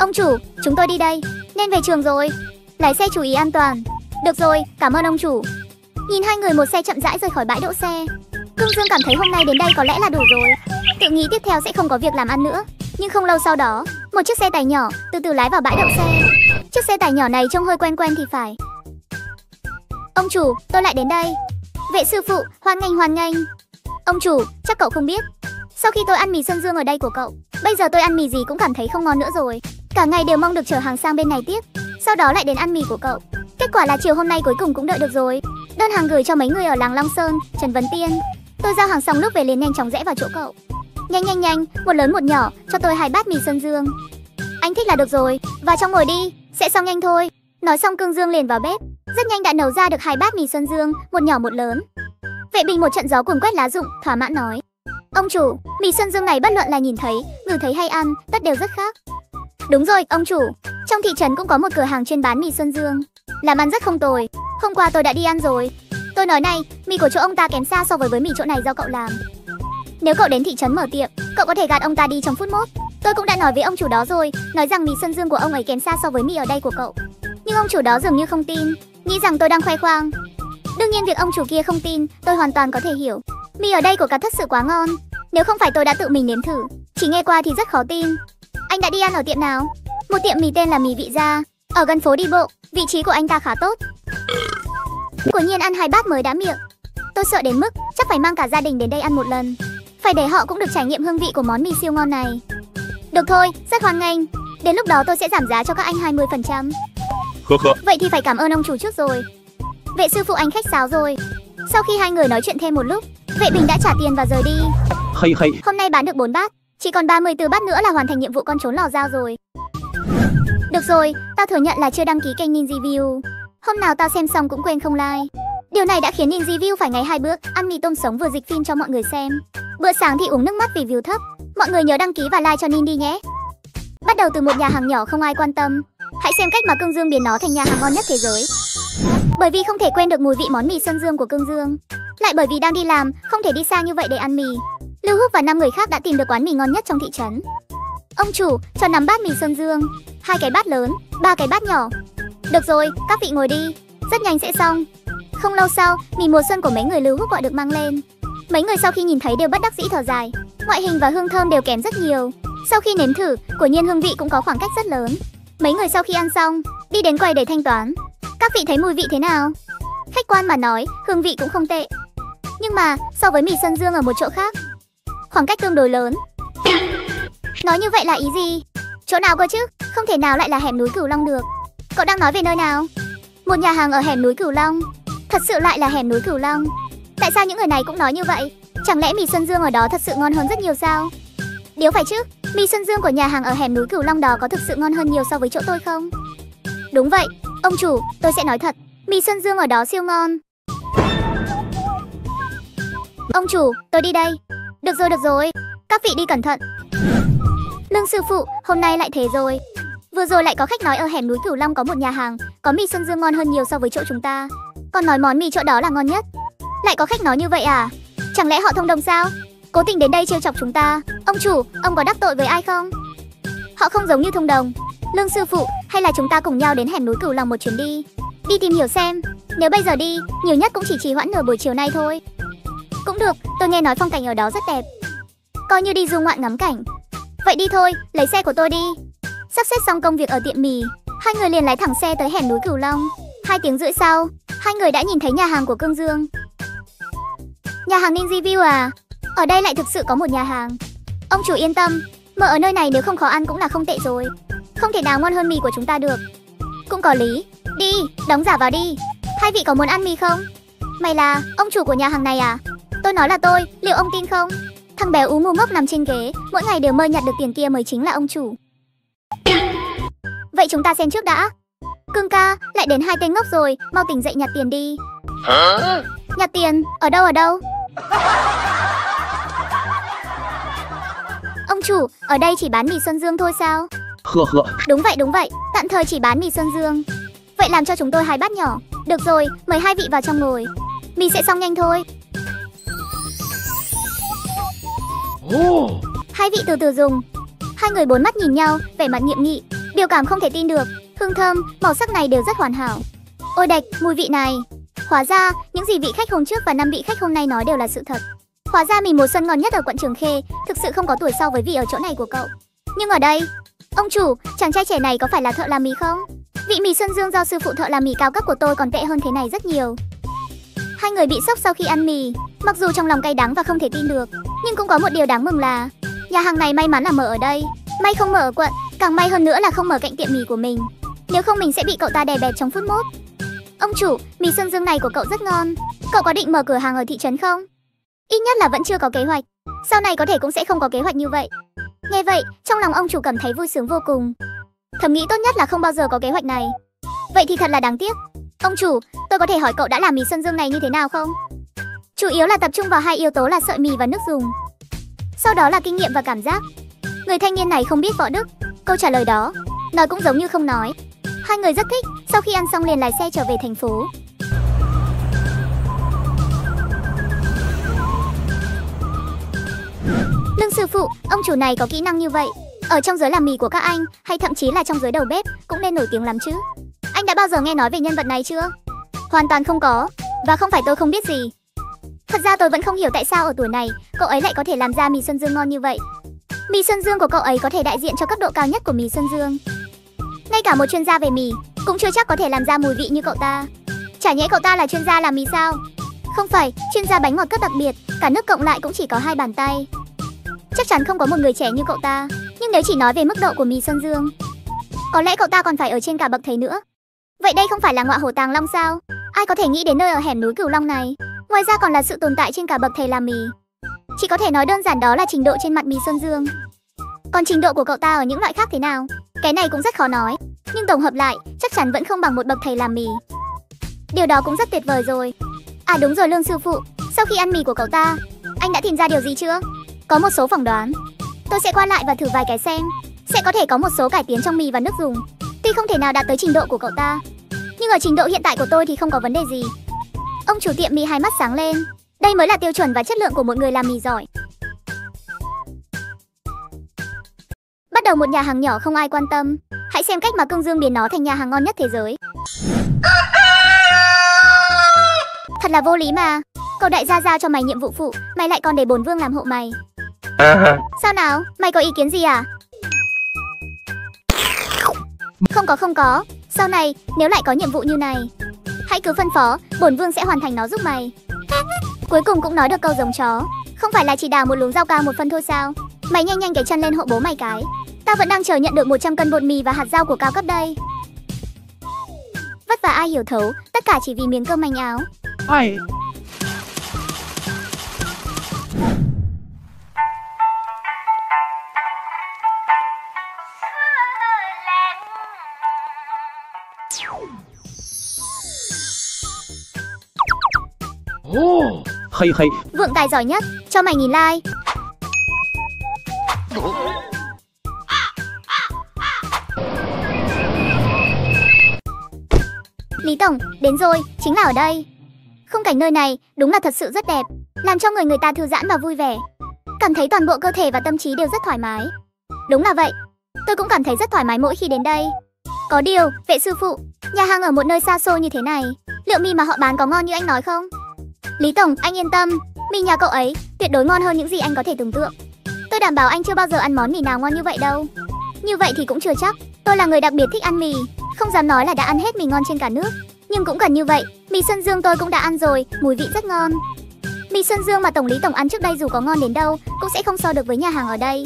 Ông chủ, chúng tôi đi đây, nên về trường rồi. Lái xe chú ý an toàn. Được rồi, cảm ơn ông chủ. Nhìn hai người một xe chậm rãi rời khỏi bãi đỗ xe. Cương Dương cảm thấy hôm nay đến đây có lẽ là đủ rồi. Tự nghĩ tiếp theo sẽ không có việc làm ăn nữa. Nhưng không lâu sau đó, một chiếc xe tải nhỏ từ từ lái vào bãi đậu xe. Chiếc xe tải nhỏ này trông hơi quen quen thì phải. Ông chủ, tôi lại đến đây. Vệ sư phụ, hoan nghênh hoan nghênh. Ông chủ, chắc cậu không biết. Sau khi tôi ăn mì Sơn Dương ở đây của cậu, bây giờ tôi ăn mì gì cũng cảm thấy không ngon nữa rồi. Cả ngày đều mong được chở hàng sang bên này tiếp, sau đó lại đến ăn mì của cậu. Kết quả là chiều hôm nay cuối cùng cũng đợi được rồi. Đơn hàng gửi cho mấy người ở làng Long Sơn, Trần Vấn Tiên. Tôi giao hàng xong lúc về liền nhanh chóng rẽ vào chỗ cậu. Nhanh nhanh nhanh, một lớn một nhỏ, cho tôi hai bát mì Sơn Dương. Anh thích là được rồi, vào trong ngồi đi, sẽ xong nhanh thôi. Nói xong Cương Dương liền vào bếp, rất nhanh đã nấu ra được hai bát mì xuân Dương, một nhỏ một lớn. Vệ Bình một trận gió cuồng quét lá rụng, thỏa mãn nói: "Ông chủ, mì xuân Dương này bất luận là nhìn thấy, ngửi thấy hay ăn, tất đều rất khác." Đúng rồi, ông chủ, trong thị trấn cũng có một cửa hàng chuyên bán mì xuân Dương, làm ăn rất không tồi. Hôm qua tôi đã đi ăn rồi. Tôi nói này, mì của chỗ ông ta kém xa so với với mì chỗ này do cậu làm. Nếu cậu đến thị trấn mở tiệm, cậu có thể gạt ông ta đi trong phút mốt. Tôi cũng đã nói với ông chủ đó rồi, nói rằng mì xuân Dương của ông ấy kém xa so với mì ở đây của cậu. Nhưng ông chủ đó dường như không tin, nghĩ rằng tôi đang khoe khoang. Đương nhiên việc ông chủ kia không tin, tôi hoàn toàn có thể hiểu. Mì ở đây của cả thật sự quá ngon. Nếu không phải tôi đã tự mình nếm thử, chỉ nghe qua thì rất khó tin. Anh đã đi ăn ở tiệm nào? Một tiệm mì tên là mì vị gia, ở gần phố đi bộ. Vị trí của anh ta khá tốt. Quả nhiên ăn hai bát mới đã miệng. Tôi sợ đến mức chắc phải mang cả gia đình đến đây ăn một lần. Phải để họ cũng được trải nghiệm hương vị của món mì siêu ngon này. Được thôi, rất hoan nghênh. Đến lúc đó tôi sẽ giảm giá cho các anh 20%. Khơ khơ. Vậy thì phải cảm ơn ông chủ trước rồi. Vệ sư phụ anh khách sáo rồi. Sau khi hai người nói chuyện thêm một lúc, vệ bình đã trả tiền và rời đi. Hay hay. Hôm nay bán được 4 bát, chỉ còn 34 bát nữa là hoàn thành nhiệm vụ con trốn lò dao rồi. Được rồi, tao thừa nhận là chưa đăng ký kênh Ninja View. Hôm nào tao xem xong cũng quên không like. Điều này đã khiến Ninja View phải ngày hai bữa ăn mì tôm sống vừa dịch phim cho mọi người xem. Bữa sáng thì uống nước mắt vì view thấp. Mọi người nhớ đăng ký và like cho Ninja nhé. Bắt đầu từ một nhà hàng nhỏ không ai quan tâm. Hãy xem cách mà Cương Dương biến nó thành nhà hàng ngon nhất thế giới. Bởi vì không thể quên được mùi vị món mì Sơn Dương của Cương Dương. Lại bởi vì đang đi làm, không thể đi xa như vậy để ăn mì. Lưu Húc và năm người khác đã tìm được quán mì ngon nhất trong thị trấn. Ông chủ, cho nắm bát mì Sơn Dương, hai cái bát lớn, ba cái bát nhỏ. Được rồi, các vị ngồi đi, rất nhanh sẽ xong. Không lâu sau, mì mùa xuân của mấy người Lưu Húc gọi được mang lên. Mấy người sau khi nhìn thấy đều bất đắc dĩ thở dài. Ngoại hình và hương thơm đều kém rất nhiều. Sau khi nếm thử, quả nhiên hương vị cũng có khoảng cách rất lớn. Mấy người sau khi ăn xong, đi đến quầy để thanh toán. Các vị thấy mùi vị thế nào? Khách quan mà nói, hương vị cũng không tệ. Nhưng mà, so với mì Sơn Dương ở một chỗ khác, khoảng cách tương đối lớn. Nói như vậy là ý gì? Chỗ nào cơ chứ? Không thể nào lại là hẻm núi Cửu Long được. Cậu đang nói về nơi nào? Một nhà hàng ở hẻm núi Cửu Long. Thật sự lại là hẻm núi Cửu Long. Tại sao những người này cũng nói như vậy? Chẳng lẽ mì Xuân Dương ở đó thật sự ngon hơn rất nhiều sao? Điều phải chứ, mì Xuân Dương của nhà hàng ở hẻm núi Cửu Long đó có thực sự ngon hơn nhiều so với chỗ tôi không? Đúng vậy, ông chủ, tôi sẽ nói thật, mì Xuân Dương ở đó siêu ngon. Ông chủ, tôi đi đây. Được rồi, được rồi, các vị đi cẩn thận. Lương sư phụ, hôm nay lại thế rồi. Vừa rồi lại có khách nói ở hẻm núi Cửu Long có một nhà hàng, có mì Xuân Dương ngon hơn nhiều so với chỗ chúng ta. Còn nói món mì chỗ đó là ngon nhất. Lại có khách nói như vậy à? Chẳng lẽ họ thông đồng sao? Cố tình đến đây trêu chọc chúng ta. Ông chủ, ông có đắc tội với ai không? Họ không giống như thông đồng. Lương sư phụ, hay là chúng ta cùng nhau đến hẻm núi Cửu Long một chuyến đi? Đi tìm hiểu xem. Nếu bây giờ đi, nhiều nhất cũng chỉ trì hoãn nửa buổi chiều nay thôi. Cũng được, tôi nghe nói phong cảnh ở đó rất đẹp. Coi như đi du ngoạn ngắm cảnh. Vậy đi thôi, lấy xe của tôi đi. Sắp xếp xong công việc ở tiệm mì, hai người liền lái thẳng xe tới hẻm núi Cửu Long. Hai tiếng rưỡi sau, hai người đã nhìn thấy nhà hàng của Cương Dương. Nhà hàng Ninja View à? Ở đây lại thực sự có một nhà hàng. Ông chủ yên tâm, mở ở nơi này nếu không khó ăn cũng là không tệ rồi. Không thể nào ngon hơn mì của chúng ta được. Cũng có lý. Đi, đóng giả vào đi. Hai vị có muốn ăn mì không? Mày là ông chủ của nhà hàng này à? Tôi nói là tôi, liệu ông tin không? Thằng bé ú ngu ngốc nằm trên ghế, mỗi ngày đều mơ nhặt được tiền kia mới chính là ông chủ. Vậy chúng ta xem trước đã. Cương ca, lại đến hai tên ngốc rồi, mau tỉnh dậy nhặt tiền đi. Nhặt tiền, ở đâu ở đâu? Chủ, ở đây chỉ bán mì Xuân Dương thôi sao? 呵呵，Đúng vậy, đúng vậy, tạm thời chỉ bán mì Xuân Dương. Vậy làm cho chúng tôi hai bát nhỏ. Được rồi, mời hai vị vào trong ngồi. Mì sẽ xong nhanh thôi. Hai vị từ từ dùng. Hai người bốn mắt nhìn nhau, vẻ mặt nghiêm nghị, biểu cảm không thể tin được. Hương thơm, màu sắc này đều rất hoàn hảo. Ôi đạch, mùi vị này. Hóa ra, những gì vị khách hôm trước và năm vị khách hôm nay nói đều là sự thật. Hóa ra mì mùa xuân ngon nhất ở quận Trường Khê, thực sự không có tuổi so với vị ở chỗ này của cậu. Nhưng ở đây, ông chủ, chàng trai trẻ này có phải là thợ làm mì không? Vị mì Xuân Dương do sư phụ thợ làm mì cao cấp của tôi còn tệ hơn thế này rất nhiều. Hai người bị sốc sau khi ăn mì, mặc dù trong lòng cay đắng và không thể tin được, nhưng cũng có một điều đáng mừng là nhà hàng này may mắn là mở ở đây, may không mở ở quận, càng may hơn nữa là không mở cạnh tiệm mì của mình. Nếu không mình sẽ bị cậu ta đè bẹp trong phút mốt. Ông chủ, mì Xuân Dương này của cậu rất ngon. Cậu có định mở cửa hàng ở thị trấn không? Ít nhất là vẫn chưa có kế hoạch. Sau này có thể cũng sẽ không có kế hoạch như vậy. Nghe vậy, trong lòng ông chủ cảm thấy vui sướng vô cùng. Thầm nghĩ tốt nhất là không bao giờ có kế hoạch này. Vậy thì thật là đáng tiếc. Ông chủ, tôi có thể hỏi cậu đã làm mì Xuân Dương này như thế nào không? Chủ yếu là tập trung vào hai yếu tố là sợi mì và nước dùng. Sau đó là kinh nghiệm và cảm giác. Người thanh niên này không biết võ đức. Câu trả lời đó, nói cũng giống như không nói. Hai người rất thích, sau khi ăn xong liền lái xe trở về thành phố. Lương sư phụ, ông chủ này có kỹ năng như vậy. Ở trong giới làm mì của các anh, hay thậm chí là trong giới đầu bếp, cũng nên nổi tiếng lắm chứ. Anh đã bao giờ nghe nói về nhân vật này chưa? Hoàn toàn không có, và không phải tôi không biết gì. Thật ra tôi vẫn không hiểu tại sao ở tuổi này, cậu ấy lại có thể làm ra mì Xuân Dương ngon như vậy. Mì Xuân Dương của cậu ấy có thể đại diện cho cấp độ cao nhất của mì Xuân Dương. Ngay cả một chuyên gia về mì cũng chưa chắc có thể làm ra mùi vị như cậu ta. Chả nhẽ cậu ta là chuyên gia làm mì sao? Không phải, chuyên gia bánh ngọt cấp đặc biệt, cả nước cộng lại cũng chỉ có hai bàn tay. Chắc chắn không có một người trẻ như cậu ta, nhưng nếu chỉ nói về mức độ của mì Xuân Dương, có lẽ cậu ta còn phải ở trên cả bậc thầy nữa. Vậy đây không phải là ngọa hổ tàng long sao? Ai có thể nghĩ đến nơi ở hẻm núi Cửu Long này? Ngoài ra còn là sự tồn tại trên cả bậc thầy làm mì. Chỉ có thể nói đơn giản đó là trình độ trên mặt mì Xuân Dương. Còn trình độ của cậu ta ở những loại khác thế nào? Cái này cũng rất khó nói. Nhưng tổng hợp lại, chắc chắn vẫn không bằng một bậc thầy làm mì. Điều đó cũng rất tuyệt vời rồi. À đúng rồi Lương sư phụ, sau khi ăn mì của cậu ta, anh đã tìm ra điều gì chưa? Có một số phỏng đoán. Tôi sẽ qua lại và thử vài cái xem. Sẽ có thể có một số cải tiến trong mì và nước dùng. Tuy không thể nào đạt tới trình độ của cậu ta, nhưng ở trình độ hiện tại của tôi thì không có vấn đề gì. Ông chủ tiệm mì hai mắt sáng lên. Đây mới là tiêu chuẩn và chất lượng của một người làm mì giỏi. Bắt đầu một nhà hàng nhỏ không ai quan tâm. Hãy xem cách mà Cương Dương biến nó thành nhà hàng ngon nhất thế giới. À, Thật là vô lý mà. Cậu đại gia giao cho mày nhiệm vụ phụ, mày lại còn để bồn vương làm hộ mày. Sao nào, mày có ý kiến gì à? Không có không có, sau này nếu lại có nhiệm vụ như này, hãy cứ phân phó, bổn vương sẽ hoàn thành nó giúp mày. Cuối cùng cũng nói được câu giống chó, không phải là chỉ đào một luống rau cao một phân thôi sao? Mày nhanh nhanh cái chân lên hộ bố mày cái. Tao vẫn đang chờ nhận được 100 cân bột mì và hạt rau của cao cấp đây. Vất vả ai hiểu thấu, tất cả chỉ vì miếng cơm manh áo. Ai... Oh, hay hay. Vượng tài giỏi nhất, cho mày nghìn like. Lý Tổng, đến rồi, chính là ở đây. Khung cảnh nơi này đúng là thật sự rất đẹp, làm cho người người ta thư giãn và vui vẻ. Cảm thấy toàn bộ cơ thể và tâm trí đều rất thoải mái. Đúng là vậy, tôi cũng cảm thấy rất thoải mái mỗi khi đến đây. Có điều, vệ sư phụ, nhà hàng ở một nơi xa xôi như thế này, liệu mì mà họ bán có ngon như anh nói không? Lý Tổng, anh yên tâm, mì nhà cậu ấy tuyệt đối ngon hơn những gì anh có thể tưởng tượng. Tôi đảm bảo anh chưa bao giờ ăn món mì nào ngon như vậy đâu. Như vậy thì cũng chưa chắc. Tôi là người đặc biệt thích ăn mì, không dám nói là đã ăn hết mì ngon trên cả nước. Nhưng cũng gần như vậy, mì Xuân Dương tôi cũng đã ăn rồi, mùi vị rất ngon. Mì Xuân Dương mà Tổng lý Tổng ăn trước đây dù có ngon đến đâu, cũng sẽ không so được với nhà hàng ở đây.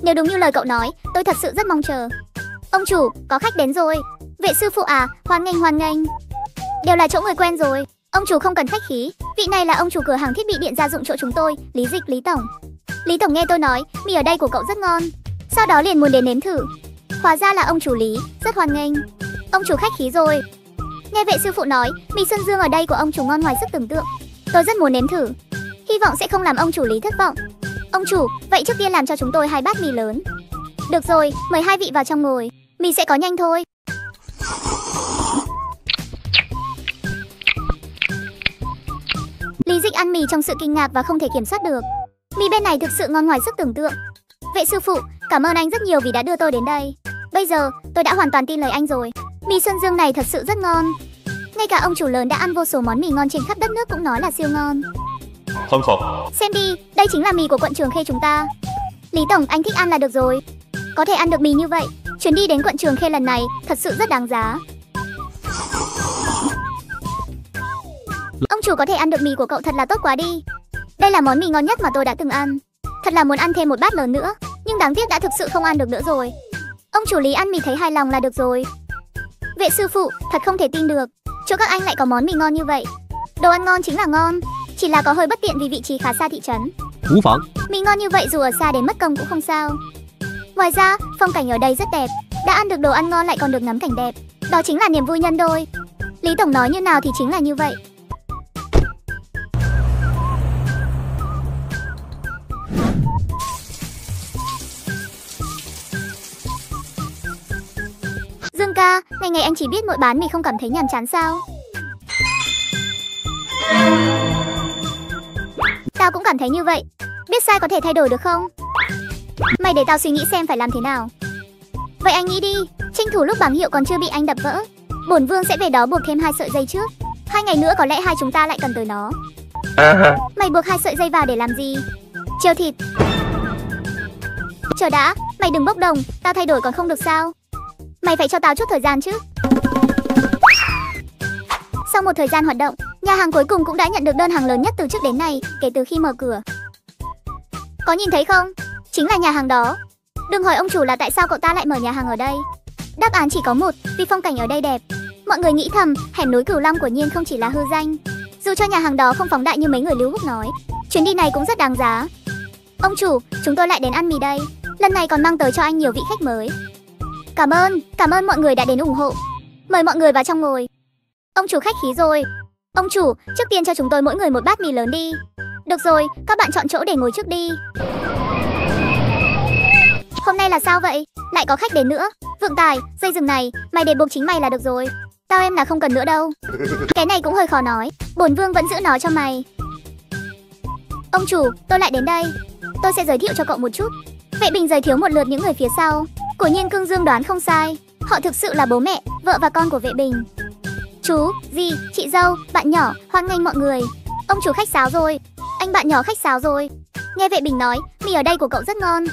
Nếu đúng như lời cậu nói, tôi thật sự rất mong chờ. Ông chủ, có khách đến rồi. Vệ sư phụ à, hoan nghênh hoan nghênh. Đều là chỗ người quen rồi. Ông chủ không cần khách khí, vị này là ông chủ cửa hàng thiết bị điện gia dụng chỗ chúng tôi, Lý Dịch Lý Tổng. Lý Tổng nghe tôi nói, mì ở đây của cậu rất ngon. Sau đó liền muốn đến nếm thử. Hóa ra là ông chủ Lý, rất hoan nghênh. Ông chủ khách khí rồi. Nghe vệ sư phụ nói, mì Xuân Dương ở đây của ông chủ ngon ngoài sức tưởng tượng. Tôi rất muốn nếm thử. Hy vọng sẽ không làm ông chủ Lý thất vọng. Ông chủ, vậy trước tiên làm cho chúng tôi hai bát mì lớn. Được rồi, mời hai vị vào trong ngồi. Mì sẽ có nhanh thôi. Lý Dịch ăn mì trong sự kinh ngạc và không thể kiểm soát được. Mì bên này thực sự ngon ngoài sức tưởng tượng. Vệ sư phụ, cảm ơn anh rất nhiều vì đã đưa tôi đến đây. Bây giờ, tôi đã hoàn toàn tin lời anh rồi. Mì Sơn Dương này thật sự rất ngon. Ngay cả ông chủ lớn đã ăn vô số món mì ngon trên khắp đất nước cũng nói là siêu ngon. Không khổ. Xem đi, đây chính là mì của quận Trường Khê chúng ta. Lý Tổng, anh thích ăn là được rồi. Có thể ăn được mì như vậy, chuyến đi đến quận Trường Khê lần này thật sự rất đáng giá. Ông chủ có thể ăn được mì của cậu thật là tốt quá đi. Đây là món mì ngon nhất mà tôi đã từng ăn. Thật là muốn ăn thêm một bát lớn nữa, nhưng đáng tiếc đã thực sự không ăn được nữa rồi. Ông chủ Lý ăn mì thấy hài lòng là được rồi. Vệ sư phụ, thật không thể tin được, chỗ các anh lại có món mì ngon như vậy. Đồ ăn ngon chính là ngon, chỉ là có hơi bất tiện vì vị trí khá xa thị trấn. 无妨. Mì ngon như vậy dù ở xa đến mất công cũng không sao. Ngoài ra, phong cảnh ở đây rất đẹp. Đã ăn được đồ ăn ngon lại còn được ngắm cảnh đẹp. Đó chính là niềm vui nhân đôi. Lý Tổng nói như nào thì chính là như vậy. Ca, ngày ngày anh chỉ biết mỗi bán mì không cảm thấy nhàm chán sao? Tao cũng cảm thấy như vậy. Biết sai có thể thay đổi được không? Mày để tao suy nghĩ xem phải làm thế nào. Vậy anh nghĩ đi, tranh thủ lúc bảng hiệu còn chưa bị anh đập vỡ. Bổn vương sẽ về đó buộc thêm hai sợi dây trước. Hai ngày nữa có lẽ hai chúng ta lại cần tới nó. Mày buộc hai sợi dây vào để làm gì? Treo thịt. Chờ đã, mày đừng bốc đồng, tao thay đổi còn không được sao? Mày phải cho tao chút thời gian chứ. Sau một thời gian hoạt động, nhà hàng cuối cùng cũng đã nhận được đơn hàng lớn nhất từ trước đến nay kể từ khi mở cửa. Có nhìn thấy không? Chính là nhà hàng đó. Đừng hỏi ông chủ là tại sao cậu ta lại mở nhà hàng ở đây. Đáp án chỉ có một, vì phong cảnh ở đây đẹp. Mọi người nghĩ thầm, hẻm núi Cửu Long của Nhiên không chỉ là hư danh. Dù cho nhà hàng đó không phóng đại như mấy người lưu húc nói, chuyến đi này cũng rất đáng giá. Ông chủ, chúng tôi lại đến ăn mì đây. Lần này còn mang tới cho anh nhiều vị khách mới. Cảm ơn, cảm ơn mọi người đã đến ủng hộ. Mời mọi người vào trong ngồi. Ông chủ khách khí rồi. Ông chủ, trước tiên cho chúng tôi mỗi người một bát mì lớn đi. Được rồi, các bạn chọn chỗ để ngồi trước đi. Hôm nay là sao vậy? Lại có khách đến nữa. Vượng Tài, dây rừng này, mày để buộc chính mày là được rồi. Tao em là không cần nữa đâu. Cái này cũng hơi khó nói. Bổn vương vẫn giữ nó cho mày. Ông chủ, tôi lại đến đây. Tôi sẽ giới thiệu cho cậu một chút. Vệ Bình giới thiệu một lượt những người phía sau. Quả nhiên Cương Dương đoán không sai. Họ thực sự là bố mẹ, vợ và con của Vệ Bình. Chú, dì, chị dâu, bạn nhỏ, hoan nghênh mọi người. Ông chủ khách sáo rồi. Anh bạn nhỏ khách sáo rồi. Nghe Vệ Bình nói, mì ở đây của cậu rất ngon.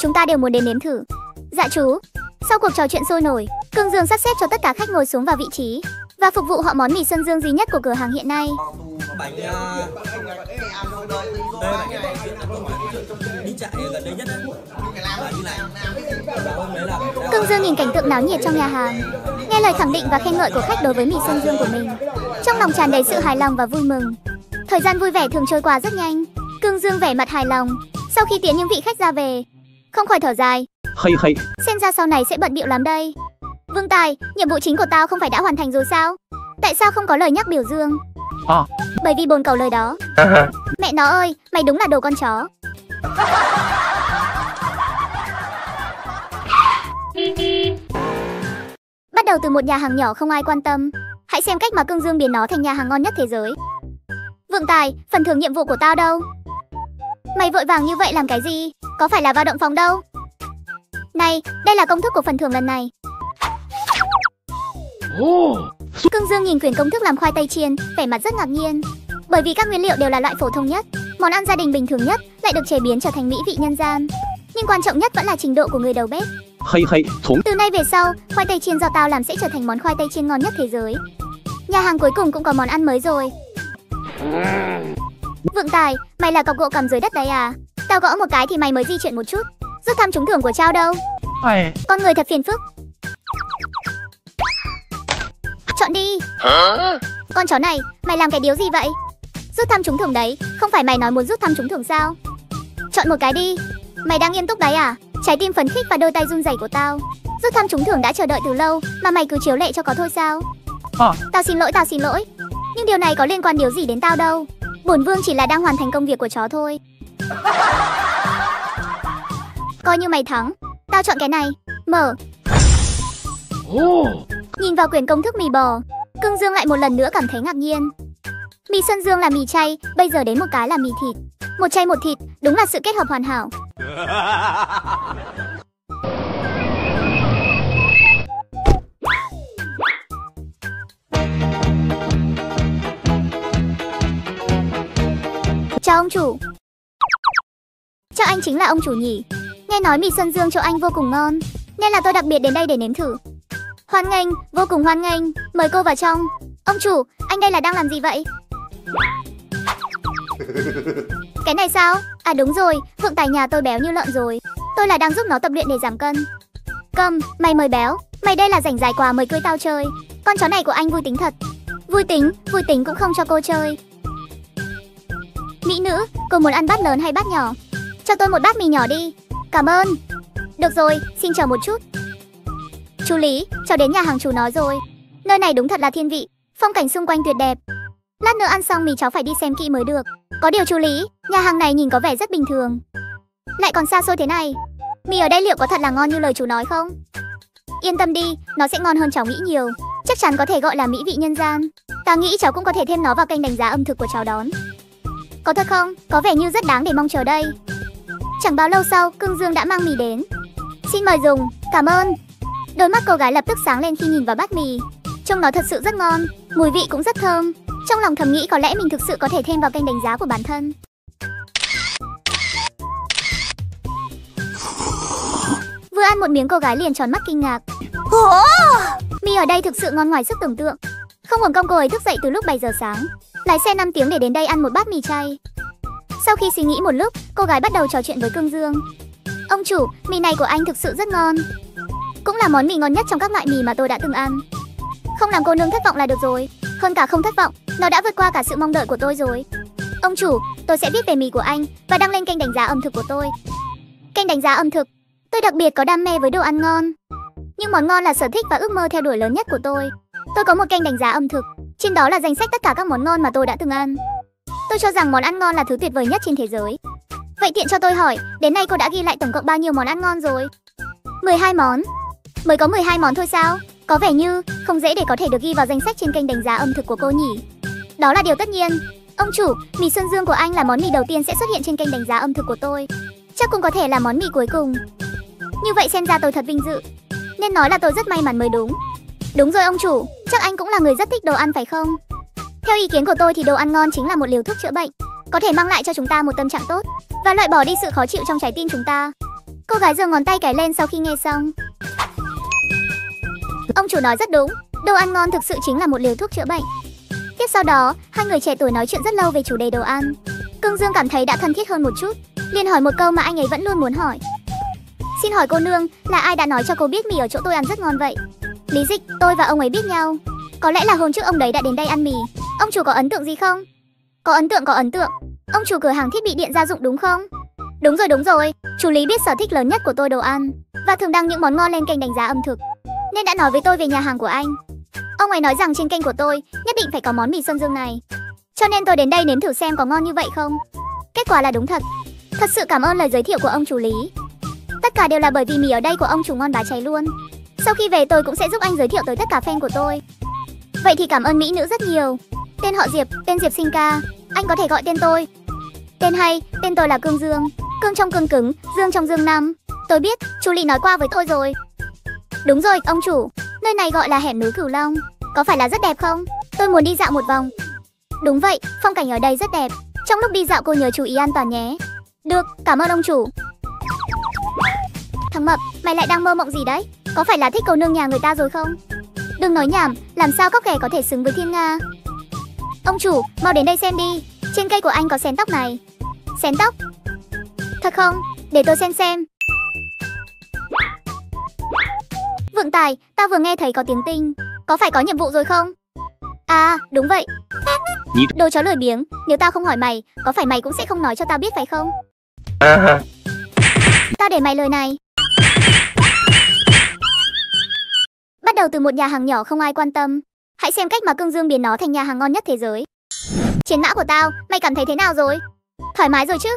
Chúng ta đều muốn đến nếm thử. Dạ chú. Sau cuộc trò chuyện sôi nổi, Cương Dương sắp xếp cho tất cả khách ngồi xuống vào vị trí và phục vụ họ món mì sơn dương duy nhất của cửa hàng hiện nay. bánh uh, bánh đi chạy gần đây nhất Cương Dương nhìn cảnh tượng náo nhiệt trong nhà hàng, nghe lời khẳng định và khen ngợi của khách đối với mì sơn dương của mình. Trong lòng tràn đầy sự hài lòng và vui mừng. Thời gian vui vẻ thường trôi qua rất nhanh. Cương Dương vẻ mặt hài lòng. Sau khi tiễn những vị khách ra về, không khỏi thở dài. Hay hay. Xem ra sau này sẽ bận bịu lắm đây. Vương Tài, nhiệm vụ chính của tao không phải đã hoàn thành rồi sao? Tại sao không có lời nhắc biểu dương? À. Bởi vì bồn cầu lời đó. Mẹ nó ơi, mày đúng là đồ con chó. Đầu từ một nhà hàng nhỏ không ai quan tâm, hãy xem cách mà Cương Dương biến nó thành nhà hàng ngon nhất thế giới. Vượng Tài, phần thưởng nhiệm vụ của tao đâu? Mày vội vàng như vậy làm cái gì? Có phải là vào động phòng đâu? Này, đây là công thức của phần thưởng lần này. Cương Dương nhìn quyển công thức làm khoai tây chiên, vẻ mặt rất ngạc nhiên. Bởi vì các nguyên liệu đều là loại phổ thông nhất, món ăn gia đình bình thường nhất lại được chế biến trở thành mỹ vị nhân gian. Nhưng quan trọng nhất vẫn là trình độ của người đầu bếp. Hay hay. 从 Từ nay về sau, khoai tây chiên do tao làm sẽ trở thành món khoai tây chiên ngon nhất thế giới. Nhà hàng cuối cùng cũng có món ăn mới rồi. Vượng Tài, mày là cọc gỗ cầm dưới đất đấy à? Tao gõ một cái thì mày mới di chuyển một chút. Rút thăm trúng thưởng của trao đâu? ai Con người thật phiền phức. Chọn đi. Con chó này, mày làm cái điếu gì vậy? Rút thăm trúng thưởng đấy, không phải mày nói muốn rút thăm trúng thưởng sao? Chọn một cái đi. Mày đang nghiêm túc đấy à? Trái tim phấn khích và đôi tay run rẩy của tao. Rút thăm trúng thưởng đã chờ đợi từ lâu, mà mày cứ chiếu lệ cho có thôi sao? À. Tao xin lỗi, tao xin lỗi. Nhưng điều này có liên quan điều gì đến tao đâu. Bổn vương chỉ là đang hoàn thành công việc của chó thôi. Coi như mày thắng. Tao chọn cái này. Mở. Nhìn vào quyển công thức mì bò, Cương Dương lại một lần nữa cảm thấy ngạc nhiên. Mì Xuân Dương là mì chay, bây giờ đến một cái là mì thịt. Một chay một thịt, đúng là sự kết hợp hoàn hảo. Chào ông chủ. Chắc anh chính là ông chủ nhỉ? Nghe nói mì Xuân Dương chỗ anh vô cùng ngon, nên là tôi đặc biệt đến đây để nếm thử. Hoan nghênh, vô cùng hoan nghênh, mời cô vào trong. Ông chủ, anh đây là đang làm gì vậy? Cái này sao? À đúng rồi, Phượng Tài nhà tôi béo như lợn rồi. Tôi là đang giúp nó tập luyện để giảm cân. Cầm, mày mời béo, mày đây là rảnh dài quà mời cưới tao chơi. Con chó này của anh vui tính thật. Vui tính, vui tính cũng không cho cô chơi. Mỹ nữ, cô muốn ăn bát lớn hay bát nhỏ? Cho tôi một bát mì nhỏ đi. Cảm ơn. Được rồi, xin chờ một chút. Chú Lý, cháu đến nhà hàng chú nói rồi. Nơi này đúng thật là thiên vị, phong cảnh xung quanh tuyệt đẹp. Lát nữa ăn xong mì cháu phải đi xem kỹ mới được. Có điều chú Lý, nhà hàng này nhìn có vẻ rất bình thường. Lại còn xa xôi thế này. Mì ở đây liệu có thật là ngon như lời chú nói không? Yên tâm đi, nó sẽ ngon hơn cháu nghĩ nhiều. Chắc chắn có thể gọi là mỹ vị nhân gian. Ta nghĩ cháu cũng có thể thêm nó vào kênh đánh giá ẩm thực của cháu đón. Có thật không? Có vẻ như rất đáng để mong chờ đây. Chẳng bao lâu sau, Cương Dương đã mang mì đến. Xin mời dùng, cảm ơn. Đôi mắt cô gái lập tức sáng lên khi nhìn vào bát mì. Trông nó thật sự rất ngon, mùi vị cũng rất thơm. Trong lòng thầm nghĩ có lẽ mình thực sự có thể thêm vào kênh đánh giá của bản thân. Vừa ăn một miếng cô gái liền tròn mắt kinh ngạc. Mì ở đây thực sự ngon ngoài sức tưởng tượng. Không hưởng công cô ấy thức dậy từ lúc 7 giờ sáng, lái xe 5 tiếng để đến đây ăn một bát mì chay. Sau khi suy nghĩ một lúc, cô gái bắt đầu trò chuyện với Cương Dương. Ông chủ, mì này của anh thực sự rất ngon. Cũng là món mì ngon nhất trong các loại mì mà tôi đã từng ăn. Không làm cô nương thất vọng là được rồi. Hơn cả không thất vọng, nó đã vượt qua cả sự mong đợi của tôi rồi. Ông chủ, tôi sẽ viết về mì của anh và đăng lên kênh đánh giá ẩm thực của tôi. Kênh đánh giá ẩm thực. Tôi đặc biệt có đam mê với đồ ăn ngon. Nhưng món ngon là sở thích và ước mơ theo đuổi lớn nhất của tôi. Tôi có một kênh đánh giá ẩm thực, trên đó là danh sách tất cả các món ngon mà tôi đã từng ăn. Tôi cho rằng món ăn ngon là thứ tuyệt vời nhất trên thế giới. Vậy tiện cho tôi hỏi, đến nay cô đã ghi lại tổng cộng bao nhiêu món ăn ngon rồi? 12 món. Mới có 12 món thôi sao? Có vẻ như không dễ để có thể được ghi vào danh sách trên kênh đánh giá ẩm thực của cô nhỉ. Đó là điều tất nhiên. Ông chủ, mì Xuân Dương của anh là món mì đầu tiên sẽ xuất hiện trên kênh đánh giá ẩm thực của tôi. Chắc cũng có thể là món mì cuối cùng. Như vậy xem ra tôi thật vinh dự. Nên nói là tôi rất may mắn mới đúng. Đúng rồi ông chủ, chắc anh cũng là người rất thích đồ ăn phải không? Theo ý kiến của tôi thì đồ ăn ngon chính là một liều thuốc chữa bệnh, có thể mang lại cho chúng ta một tâm trạng tốt và loại bỏ đi sự khó chịu trong trái tim chúng ta. Cô gái giơ ngón tay cái lên sau khi nghe xong. Ông chủ nói rất đúng, đồ ăn ngon thực sự chính là một liều thuốc chữa bệnh. Tiếp sau đó, hai người trẻ tuổi nói chuyện rất lâu về chủ đề đồ ăn. Cương Dương cảm thấy đã thân thiết hơn một chút, liền hỏi một câu mà anh ấy vẫn luôn muốn hỏi. Xin hỏi cô nương, là ai đã nói cho cô biết mì ở chỗ tôi ăn rất ngon vậy? Lý Dịch, tôi và ông ấy biết nhau. Có lẽ là hôm trước ông đấy đã đến đây ăn mì. Ông chủ có ấn tượng gì không? Có ấn tượng có ấn tượng. Ông chủ cửa hàng thiết bị điện gia dụng đúng không? Đúng rồi đúng rồi, chủ Lý biết sở thích lớn nhất của tôi đồ ăn và thường đăng những món ngon lên kênh đánh giá ẩm thực. Nên đã nói với tôi về nhà hàng của anh. Ông ấy nói rằng trên kênh của tôi nhất định phải có món mì Xuân Dương này. Cho nên tôi đến đây nếm thử xem có ngon như vậy không. Kết quả là đúng thật. Thật sự cảm ơn lời giới thiệu của ông chủ Lý. Tất cả đều là bởi vì mì ở đây của ông chủ ngon bá cháy luôn. Sau khi về tôi cũng sẽ giúp anh giới thiệu tới tất cả fan của tôi. Vậy thì cảm ơn mỹ nữ rất nhiều. Tên họ Diệp, tên Diệp Sinh ca. Anh có thể gọi tên tôi. Tên hay, tên tôi là Cương Dương. Cương trong cương cứng, Dương trong Dương năm. Tôi biết, chú Lý nói qua với tôi rồi. Đúng rồi, ông chủ. Nơi này gọi là hẻm núi Cửu Long. Có phải là rất đẹp không? Tôi muốn đi dạo một vòng. Đúng vậy, phong cảnh ở đây rất đẹp. Trong lúc đi dạo cô nhớ chú ý an toàn nhé. Được, cảm ơn ông chủ. Thằng Mập, mày lại đang mơ mộng gì đấy? Có phải là thích cầu nương nhà người ta rồi không? Đừng nói nhảm, làm sao cóc ghẻ có thể xứng với thiên nga? Ông chủ, mau đến đây xem đi. Trên cây của anh có xén tóc này. Xén tóc? Thật không? Để tôi xem xem. Vượng Tài, tao vừa nghe thấy có tiếng tinh. Có phải có nhiệm vụ rồi không? À, đúng vậy. Đồ chó lười biếng, nếu tao không hỏi mày, có phải mày cũng sẽ không nói cho tao biết phải không? Tao để mày lời này. Bắt đầu từ một nhà hàng nhỏ không ai quan tâm. Hãy xem cách mà Cương Dương biến nó thành nhà hàng ngon nhất thế giới. Chiến mã của tao, mày cảm thấy thế nào rồi? Thoải mái rồi chứ?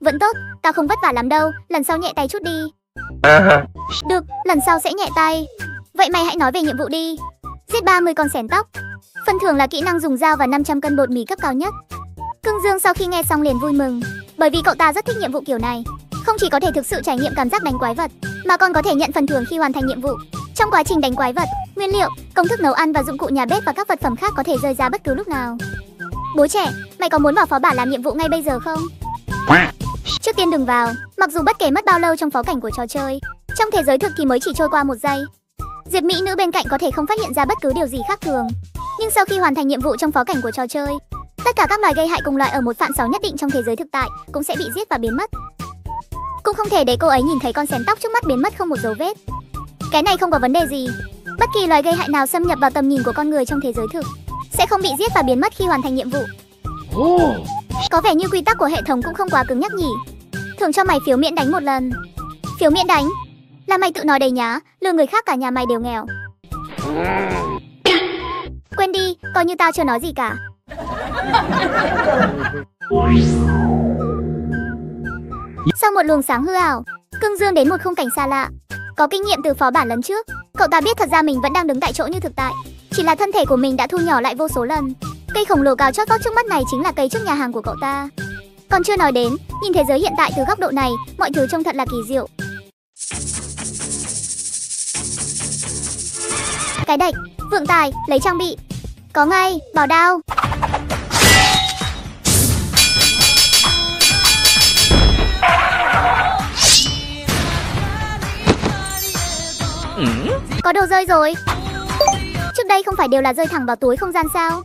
Vẫn tốt, tao không vất vả lắm đâu, lần sau nhẹ tay chút đi. Được, lần sau sẽ nhẹ tay. Vậy mày hãy nói về nhiệm vụ đi. Giết 30 con sẻn tóc. Phần thưởng là kỹ năng dùng dao và 500 cân bột mì cấp cao nhất. Cương Dương sau khi nghe xong liền vui mừng, bởi vì cậu ta rất thích nhiệm vụ kiểu này. Không chỉ có thể thực sự trải nghiệm cảm giác đánh quái vật, mà còn có thể nhận phần thưởng khi hoàn thành nhiệm vụ. Trong quá trình đánh quái vật, nguyên liệu, công thức nấu ăn và dụng cụ nhà bếp và các vật phẩm khác có thể rơi ra bất cứ lúc nào. Bố trẻ, mày có muốn vào phó bản làm nhiệm vụ ngay bây giờ không? Trước tiên đừng vào, mặc dù bất kể mất bao lâu trong phó cảnh của trò chơi, trong thế giới thực thì mới chỉ trôi qua một giây. Diệp Mỹ nữ bên cạnh có thể không phát hiện ra bất cứ điều gì khác thường, nhưng sau khi hoàn thành nhiệm vụ trong phó cảnh của trò chơi, tất cả các loài gây hại cùng loại ở một phạm sáu nhất định trong thế giới thực tại cũng sẽ bị giết và biến mất. Cũng không thể để cô ấy nhìn thấy con xén tóc trước mắt biến mất không một dấu vết. Cái này không có vấn đề gì. Bất kỳ loài gây hại nào xâm nhập vào tầm nhìn của con người trong thế giới thực sẽ không bị giết và biến mất khi hoàn thành nhiệm vụ. Có vẻ như quy tắc của hệ thống cũng không quá cứng nhắc nhỉ. Thường cho mày phiếu miễn đánh một lần. Phiếu miễn đánh? Là mày tự nói đầy nhá, lừa người khác cả nhà mày đều nghèo. Quên đi, coi như tao chưa nói gì cả. Sau một luồng sáng hư ảo, Cương Dương đến một khung cảnh xa lạ. Có kinh nghiệm từ phó bản lần trước, cậu ta biết thật ra mình vẫn đang đứng tại chỗ như thực tại, chỉ là thân thể của mình đã thu nhỏ lại vô số lần. Cây khổng lồ cao chót vót trước mắt này chính là cây trước nhà hàng của cậu ta. Còn chưa nói đến, nhìn thế giới hiện tại từ góc độ này, mọi thứ trông thật là kỳ diệu. Cái đạch, vượng tài, lấy trang bị. Có ngay, bảo đao. Có đồ rơi rồi. Trước đây không phải đều là rơi thẳng vào túi không gian sao?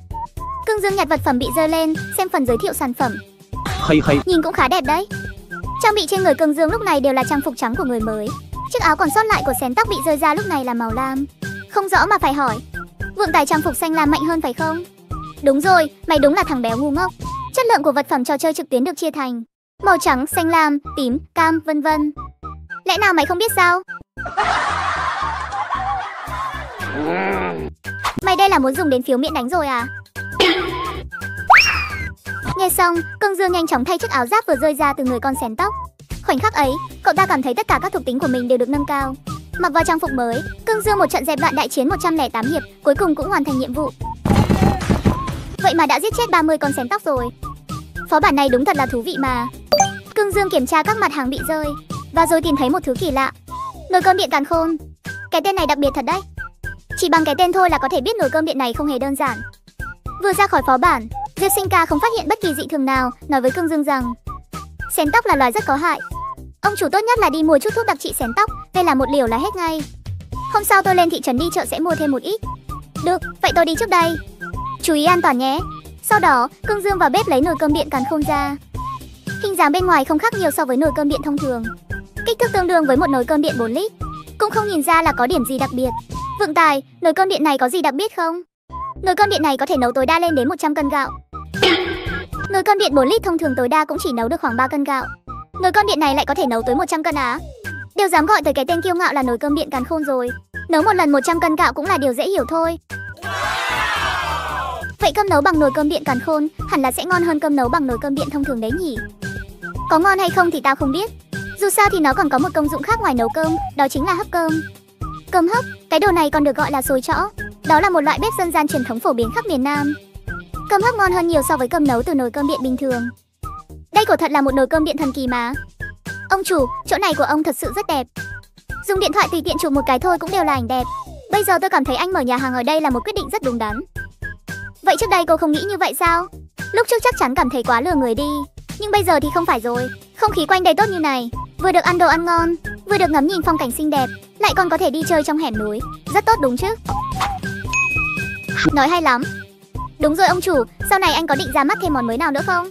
Cương Dương nhặt vật phẩm bị rơi lên, xem phần giới thiệu sản phẩm. hay hay Nhìn cũng khá đẹp đấy. Trang bị trên người Cương Dương lúc này đều là trang phục trắng của người mới. Chiếc áo còn sót lại của xén tóc bị rơi ra lúc này là màu lam. Không rõ mà phải hỏi. Vượng tài trang phục xanh lam mạnh hơn phải không? Đúng rồi, mày đúng là thằng béo ngu ngốc. Chất lượng của vật phẩm trò chơi trực tuyến được chia thành màu trắng, xanh lam, tím, cam, vân vân. Lẽ nào mày không biết sao? Mày đây là muốn dùng đến phiếu miễn đánh rồi à? Nghe xong, Cương Dương nhanh chóng thay chiếc áo giáp vừa rơi ra từ người con xén tóc. Khoảnh khắc ấy, cậu ta cảm thấy tất cả các thuộc tính của mình đều được nâng cao. Mặc vào trang phục mới, Cương Dương một trận dẹp loạn đại chiến 108 hiệp, cuối cùng cũng hoàn thành nhiệm vụ. Vậy mà đã giết chết 30 con xén tóc rồi. Phó bản này đúng thật là thú vị mà. Cương Dương kiểm tra các mặt hàng bị rơi và rồi tìm thấy một thứ kỳ lạ. Nồi cơm điện càn khôn. Cái tên này đặc biệt thật đấy. Chỉ bằng cái tên thôi là có thể biết nồi cơm điện này không hề đơn giản. Vừa ra khỏi phó bản, Diệp Sinh Ca không phát hiện bất kỳ dị thường nào, nói với Cương Dương rằng xén tóc là loài rất có hại. Ông chủ tốt nhất là đi mua chút thuốc đặc trị xén tóc, đây là một liều là hết ngay. Hôm sau tôi lên thị trấn đi chợ sẽ mua thêm một ít. Được, vậy tôi đi trước đây. Chú ý an toàn nhé. Sau đó, Cương Dương vào bếp lấy nồi cơm điện càn khôn ra. Hình dáng bên ngoài không khác nhiều so với nồi cơm điện thông thường. Kích thước tương đương với một nồi cơm điện 4 lít. Cũng không nhìn ra là có điểm gì đặc biệt. Vượng Tài, nồi cơm điện này có gì đặc biệt không? Nồi cơm điện này có thể nấu tối đa lên đến 100 cân gạo. Nồi cơm điện 4 lít thông thường tối đa cũng chỉ nấu được khoảng 3 cân gạo. Nồi cơm điện này lại có thể nấu tới 100 cân á? đều dám gọi tới cái tên kiêu ngạo là nồi cơm điện càn khôn rồi. Nấu một lần 100 cân gạo cũng là điều dễ hiểu thôi. Vậy cơm nấu bằng nồi cơm điện càn khôn hẳn là sẽ ngon hơn cơm nấu bằng nồi cơm điện thông thường đấy nhỉ? Có ngon hay không thì tao không biết. Dù sao thì nó còn có một công dụng khác ngoài nấu cơm, đó chính là hấp cơm. Cơm hấp, cái đồ này còn được gọi là xôi chõ. Đó là một loại bếp dân gian truyền thống phổ biến khắp miền Nam. Cơm hấp ngon hơn nhiều so với cơm nấu từ nồi cơm điện bình thường. Đây quả thật là một nồi cơm điện thần kỳ mà. Ông chủ, chỗ này của ông thật sự rất đẹp. Dùng điện thoại tùy tiện chụp một cái thôi cũng đều là ảnh đẹp. Bây giờ tôi cảm thấy anh mở nhà hàng ở đây là một quyết định rất đúng đắn. Vậy trước đây cô không nghĩ như vậy sao? Lúc trước chắc chắn cảm thấy quá lừa người đi. Nhưng bây giờ thì không phải rồi. Không khí quanh đây tốt như này, vừa được ăn đồ ăn ngon, vừa được ngắm nhìn phong cảnh xinh đẹp, lại còn có thể đi chơi trong hẻm núi. Rất tốt đúng chứ? Nói hay lắm. Đúng rồi ông chủ, sau này anh có định ra mắt thêm món mới nào nữa không?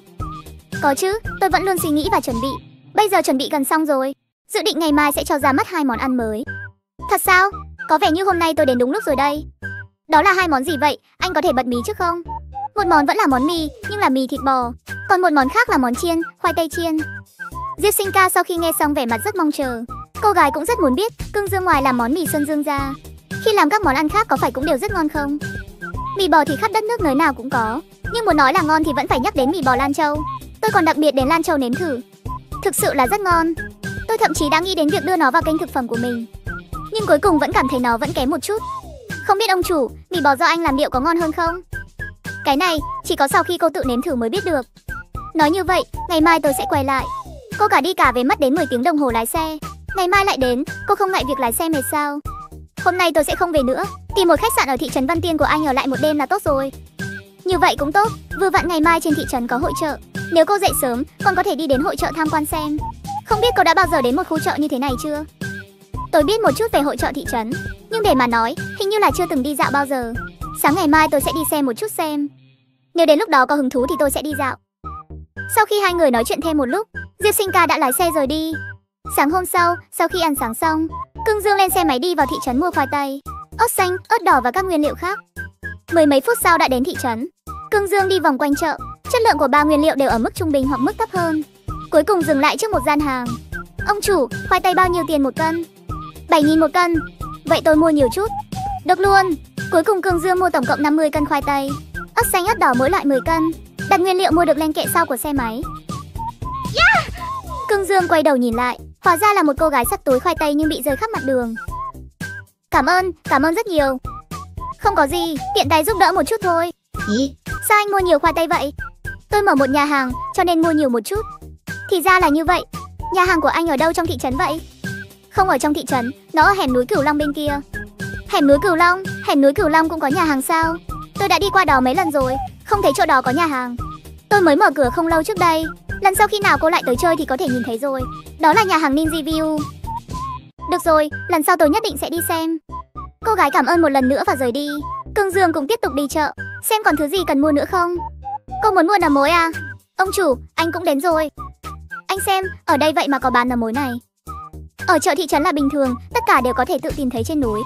Có chứ, tôi vẫn luôn suy nghĩ và chuẩn bị. Bây giờ chuẩn bị gần xong rồi. Dự định ngày mai sẽ cho ra mắt hai món ăn mới. Thật sao? Có vẻ như hôm nay tôi đến đúng lúc rồi đây. Đó là hai món gì vậy? Anh có thể bật mí trước không? Một món vẫn là món mì, nhưng là mì thịt bò. Còn một món khác là món chiên, khoai tây chiên. Diệp Sinh Ca sau khi nghe xong vẻ mặt rất mong chờ. Cô gái cũng rất muốn biết, cưng dương ngoài làm món mì xuân dương ra. Khi làm các món ăn khác có phải cũng đều rất ngon không? Mì bò thì khắp đất nước nơi nào cũng có. Nhưng muốn nói là ngon thì vẫn phải nhắc đến mì bò Lan Châu. Tôi còn đặc biệt đến Lan Châu nếm thử. Thực sự là rất ngon. Tôi thậm chí đã nghĩ đến việc đưa nó vào kênh thực phẩm của mình. Nhưng cuối cùng vẫn cảm thấy nó vẫn kém một chút. Không biết ông chủ, mì bò do anh làm liệu có ngon hơn không? Cái này, chỉ có sau khi cô tự nếm thử mới biết được. Nói như vậy, ngày mai tôi sẽ quay lại. Cô cả đi cả về mất đến 10 tiếng đồng hồ lái xe. Ngày mai lại đến, cô không ngại việc lái xe mệt sao? Hôm nay tôi sẽ không về nữa, tìm một khách sạn ở thị trấn Văn Tiên của anh ở lại một đêm là tốt rồi. Như vậy cũng tốt, vừa vặn ngày mai trên thị trấn có hội chợ. Nếu cô dậy sớm, còn có thể đi đến hội chợ tham quan xem. Không biết cô đã bao giờ đến một khu chợ như thế này chưa? Tôi biết một chút về hội chợ thị trấn, nhưng để mà nói, hình như là chưa từng đi dạo bao giờ. Sáng ngày mai tôi sẽ đi xem một chút xem. Nếu đến lúc đó có hứng thú thì tôi sẽ đi dạo. Sau khi hai người nói chuyện thêm một lúc, Diệp Sinh ca đã lái xe rời đi. Sáng hôm sau, sau khi ăn sáng xong, Cưng Dương lên xe máy đi vào thị trấn mua khoai tây, ớt xanh, ớt đỏ và các nguyên liệu khác. Mười mấy phút sau đã đến thị trấn. Cưng Dương đi vòng quanh chợ, chất lượng của ba nguyên liệu đều ở mức trung bình hoặc mức thấp hơn. Cuối cùng dừng lại trước một gian hàng. Ông chủ, khoai tây bao nhiêu tiền một cân? 7.000 một cân. Vậy tôi mua nhiều chút. Được luôn. Cuối cùng Cưng Dương mua tổng cộng 50 cân khoai tây. Ớt xanh ớt đỏ mỗi loại 10 cân. Đặt nguyên liệu mua được lên kệ sau của xe máy. Yeah! Cưng Dương quay đầu nhìn lại, hóa ra là một cô gái sắp túi khoai tây nhưng bị rơi khắp mặt đường. Cảm ơn, cảm ơn rất nhiều. Không có gì, tiện tay giúp đỡ một chút thôi. Ý, Sao anh mua nhiều khoai tây vậy? Tôi mở một nhà hàng, cho nên mua nhiều một chút. Thì ra là như vậy. Nhà hàng của anh ở đâu trong thị trấn vậy? Không ở trong thị trấn, nó ở hẻm núi Cửu Long bên kia. Hẻm núi Cửu Long, hẻm núi Cửu Long cũng có nhà hàng sao? Tôi đã đi qua đó mấy lần rồi, không thấy chỗ đó có nhà hàng. Tôi mới mở cửa không lâu trước đây. Lần sau khi nào cô lại tới chơi thì có thể nhìn thấy rồi. Đó là nhà hàng Ninja View. Được rồi, lần sau tôi nhất định sẽ đi xem. Cô gái cảm ơn một lần nữa và rời đi. Cương Dương cũng tiếp tục đi chợ, xem còn thứ gì cần mua nữa không. Cô muốn mua nấm mối à? Ông chủ, anh cũng đến rồi. Anh xem, ở đây vậy mà có bán nấm mối này. Ở chợ thị trấn là bình thường, tất cả đều có thể tự tìm thấy trên núi.